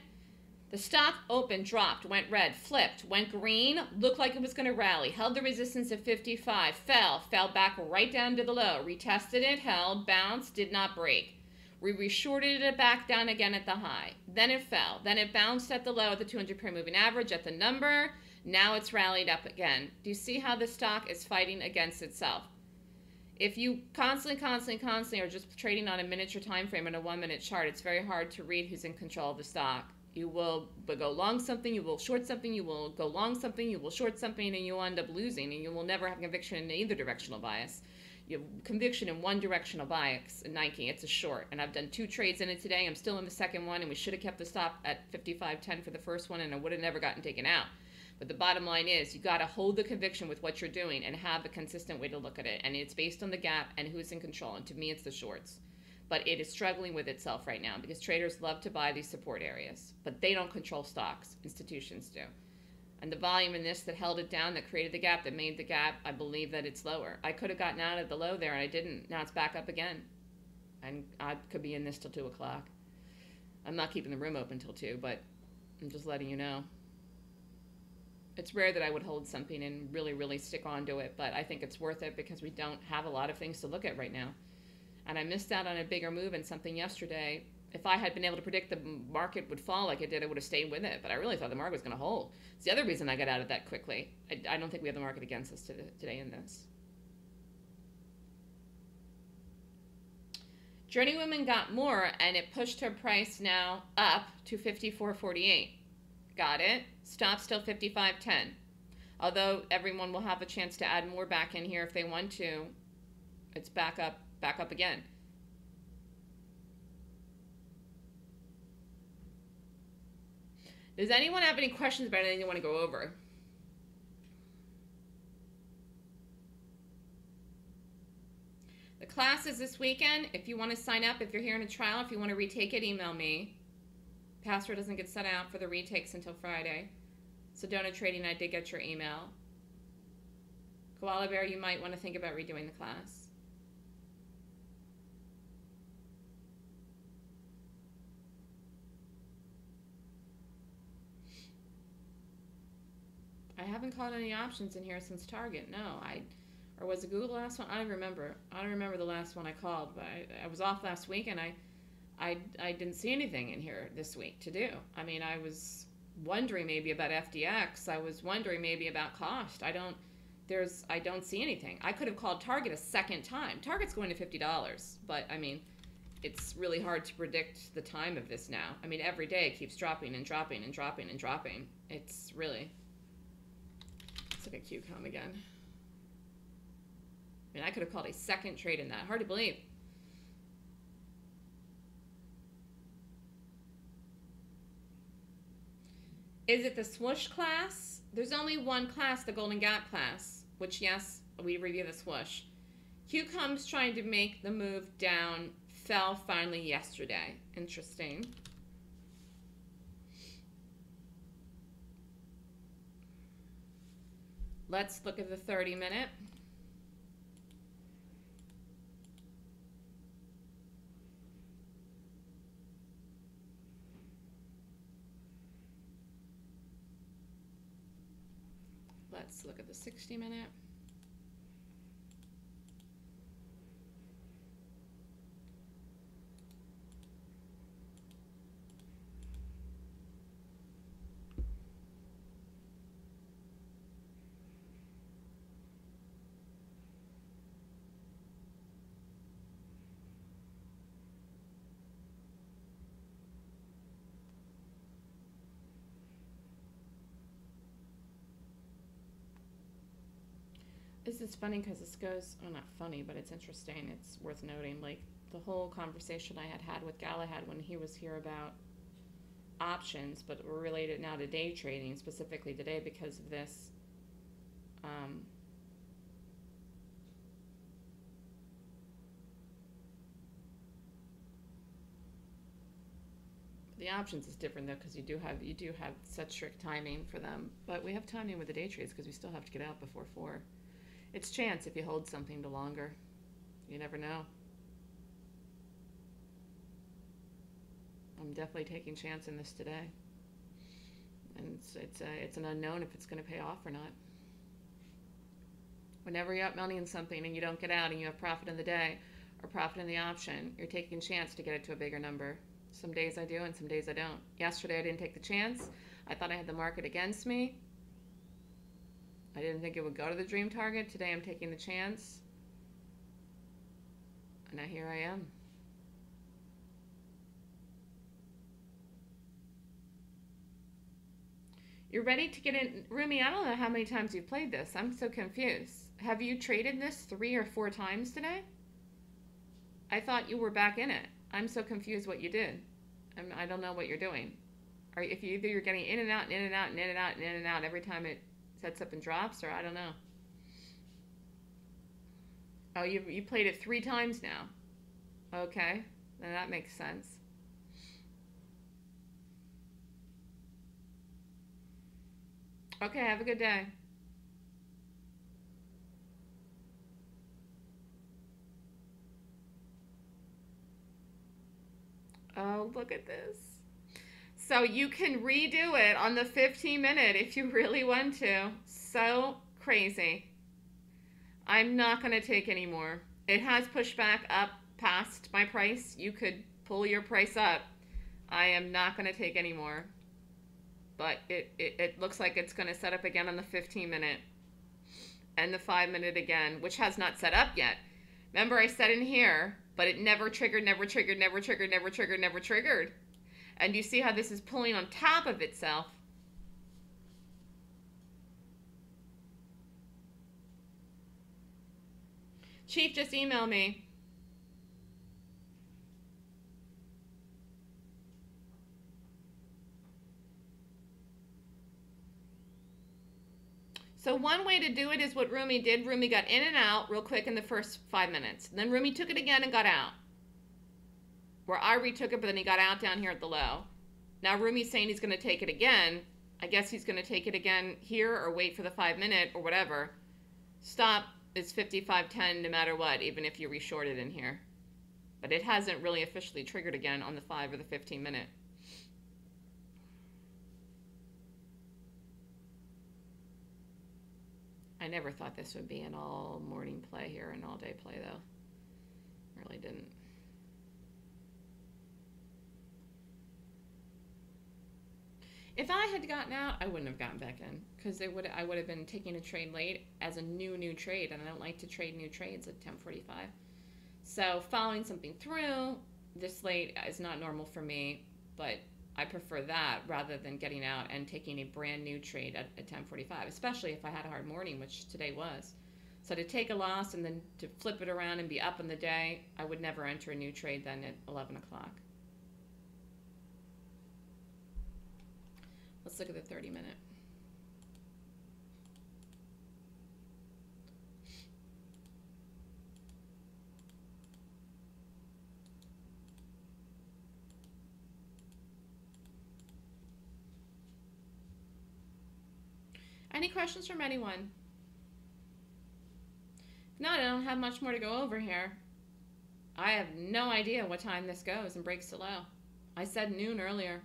The stock opened, dropped, went red, flipped, went green, looked like it was going to rally, held the resistance at 55, fell, fell back right down to the low, retested it, held, bounced, did not break. We reshorted it back down again at the high. Then it fell. Then it bounced at the low at the 200 period moving average at the number. Now it's rallied up again. Do you see how the stock is fighting against itself? if you constantly, constantly, constantly are just trading on a miniature time frame and a one minute chart, it's very hard to read who's in control of the stock. You will go long something, you will short something, you will go long something, you will short something, and you'll end up losing, and you will never have conviction in either directional bias. You have conviction in one directional bias in Nike, it's a short. And I've done two trades in it today. I'm still in the second one, and we should have kept the stop at 55.10 for the first one, and I would have never gotten taken out. But the bottom line is you got to hold the conviction with what you're doing and have a consistent way to look at it. And it's based on the gap and who's in control. And to me, it's the shorts. But it is struggling with itself right now because traders love to buy these support areas, but they don't control stocks. Institutions do. And the volume in this that held it down, that created the gap, that made the gap, I believe that it's lower. I could have gotten out of the low there and I didn't. Now it's back up again. And I could be in this till 2 o'clock. I'm not keeping the room open till 2, but I'm just letting you know it's rare that I would hold something and really, really stick onto it, but I think it's worth it because we don't have a lot of things to look at right now. And I missed out on a bigger move in something yesterday. If I had been able to predict the market would fall like it did, I would have stayed with it. But I really thought the market was going to hold. It's the other reason I got out of that quickly. I, I don't think we have the market against us today in this. Journeywoman got more and it pushed her price now up to 54.48. Got it? Stop still 55.10. Although everyone will have a chance to add more back in here if they want to. It's back up, back up again. Does anyone have any questions about anything you want to go over? The class is this weekend. If you want to sign up, if you're here in a trial, if you want to retake it, email me. Password doesn't get sent out for the retakes until Friday. Sedona Trading, I did get your email. Koala Bear, you might want to think about redoing the class. I haven't called any options in here since Target. No, I, or was it Google last one? I don't remember. I don't remember the last one I called, but I, I was off last week and I, I, I didn't see anything in here this week to do. I mean, I was wondering maybe about FDX. I was wondering maybe about cost. I don't there's I don't see anything. I could have called Target a second time. Target's going to fifty dollars, but I mean, it's really hard to predict the time of this now. I mean, every day it keeps dropping and dropping and dropping and dropping. It's really it's like a QCOM again. I mean, I could have called a second trade in that. Hard to believe. Is it the swoosh class? There's only one class, the Golden Gap class, which, yes, we review the swoosh. QCOM's trying to make the move down, fell finally yesterday. Interesting. Let's look at the 30 minute. Let's look at the 60 minute. This is funny because this goes, not funny, but it's interesting. It's worth noting. Like the whole conversation I had had with Galahad when he was here about options, but we're related now to day trading, specifically today because of this. Um, the options is different though because you do have you do have such strict timing for them, but we have timing with the day trades because we still have to get out before four. It's chance if you hold something to longer. You never know. I'm definitely taking chance in this today. And it's it's, a, it's an unknown if it's going to pay off or not. Whenever you're out money in something and you don't get out and you have profit in the day or profit in the option, you're taking chance to get it to a bigger number. Some days I do and some days I don't. Yesterday I didn't take the chance. I thought I had the market against me. I didn't think it would go to the dream target. Today I'm taking the chance. And now here I am. You're ready to get in. Rumi, I don't know how many times you've played this. I'm so confused. Have you traded this three or four times today? I thought you were back in it. I'm so confused what you did. I'm, I do not know what you're doing. Or if you either you're getting in and out and in and out and in and out and in and out every time it sets up and drops, or I don't know. Oh, you you played it three times now. Okay, then that makes sense. Okay, have a good day. Oh, look at this. So you can redo it on the 15 minute if you really want to. So crazy. I'm not going to take any more. It has pushed back up past my price. You could pull your price up. I am not going to take any more. But it, it, it looks like it's going to set up again on the 15 minute and the 5 minute again, which has not set up yet. Remember I said in here, but it never triggered, never triggered, never triggered, never triggered, never triggered. And you see how this is pulling on top of itself. Chief, just email me. So one way to do it is what Rumi did. Rumi got in and out real quick in the first five minutes. Then Rumi took it again and got out. Where I retook it, but then he got out down here at the low. Now Rumi's saying he's going to take it again. I guess he's going to take it again here or wait for the five minute or whatever. Stop is 55.10 no matter what, even if you reshort it in here. But it hasn't really officially triggered again on the 5 or the 15 minute. I never thought this would be an all morning play here, an all day play though. Really didn't. If I had gotten out, I wouldn't have gotten back in because would I would have been taking a trade late as a new new trade, and I don't like to trade new trades at 10:45. So following something through this late is not normal for me, but I prefer that rather than getting out and taking a brand new trade at, at 10:45, especially if I had a hard morning, which today was. So to take a loss and then to flip it around and be up in the day, I would never enter a new trade then at 11 o'clock. Let's look at the 30 minute. Any questions from anyone? If not, I don't have much more to go over here. I have no idea what time this goes and breaks to low. I said noon earlier.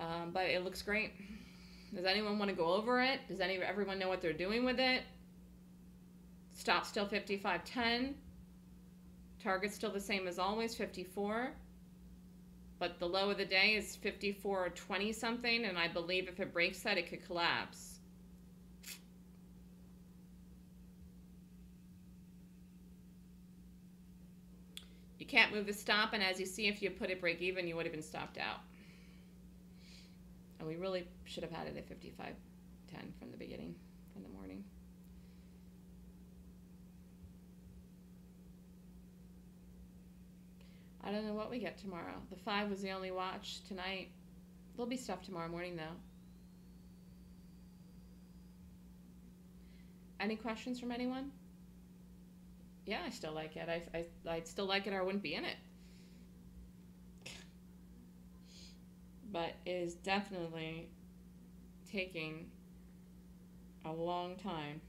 Um, but it looks great. Does anyone want to go over it? Does any everyone know what they're doing with it? Stop still 55.10. Target still the same as always, 54. But the low of the day is 54.20 something, and I believe if it breaks that, it could collapse. You can't move the stop, and as you see, if you put it break even, you would have been stopped out. And we really should have had it at 55.10 from the beginning, from the morning. I don't know what we get tomorrow. The 5 was the only watch tonight. There'll be stuff tomorrow morning, though. Any questions from anyone? Yeah, I still like it. I, I, I'd still like it or I wouldn't be in it. But it is definitely taking a long time.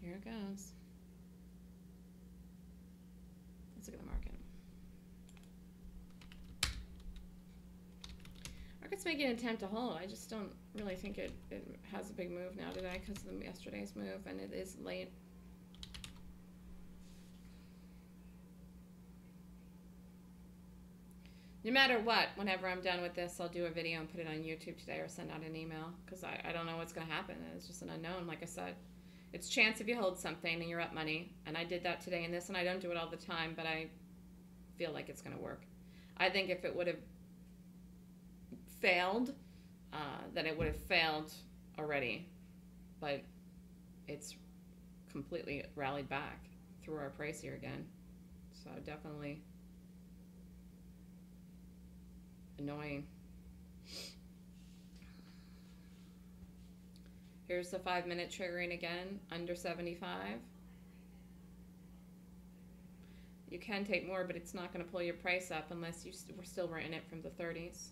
Here it goes. Let's look at the market. Market's making an attempt to hold. I just don't really think it, it has a big move now today because of yesterday's move, and it is late. no matter what, whenever I'm done with this, I'll do a video and put it on YouTube today or send out an email because I, I don't know what's going to happen. It's just an unknown. Like I said, it's chance if you hold something and you're up money. And I did that today in this, and I don't do it all the time, but I feel like it's going to work. I think if it would have failed, uh, then it would have failed already. But it's completely rallied back through our price here again. So definitely annoying. Here's the five minute triggering again, under 75. You can take more, but it's not going to pull your price up unless you st- we're still renting it from the 30s.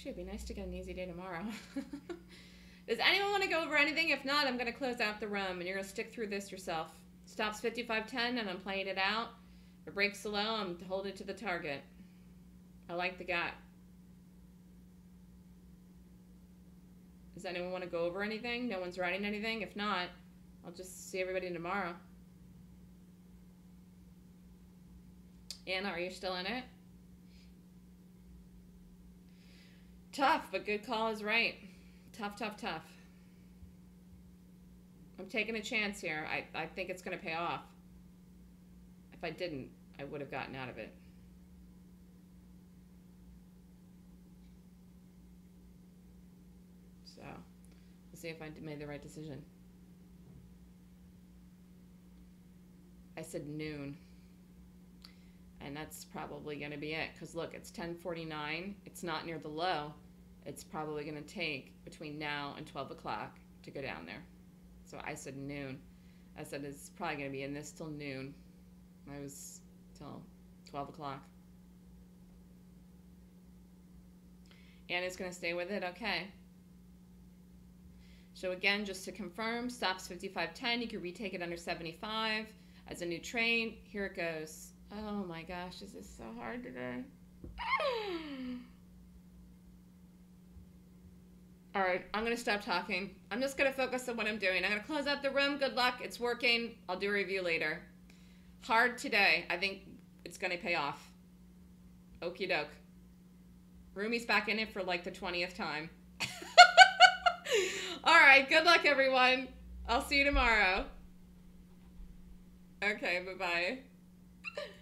Should be nice to get an easy day tomorrow. Does anyone want to go over anything? If not, I'm going to close out the room and you're going to stick through this yourself. Stops 55.10 and I'm playing it out. If it breaks the low, I'm holding to the target. I like the gap. Does anyone want to go over anything? No one's writing anything? If not, I'll just see everybody tomorrow. Anna, are you still in it? Tough, but good call is right. Tough, tough, tough. I'm taking a chance here. I, I think it's going to pay off. If I didn't, I would have gotten out of it. So, let's see if I made the right decision. I said noon. And that's probably going to be it. Because look, it's 1049. It's not near the low. It's probably going to take between now and 12 o'clock to go down there. So I said noon. I said it's probably going to be in this till noon. I was till 12 o'clock. And it's going to stay with it? Okay. So again, just to confirm, stops 55.10. You can retake it under 75 as a new train. Here it goes. Oh my gosh, this is so hard today. All right, I'm going to stop talking. I'm just going to focus on what I'm doing. I'm going to close out the room. Good luck. It's working. I'll do a review later. Hard today. I think it's going to pay off. Okie doke. Rumi's back in it for like the 20th time. All right, good luck, everyone. I'll see you tomorrow. Okay, bye bye.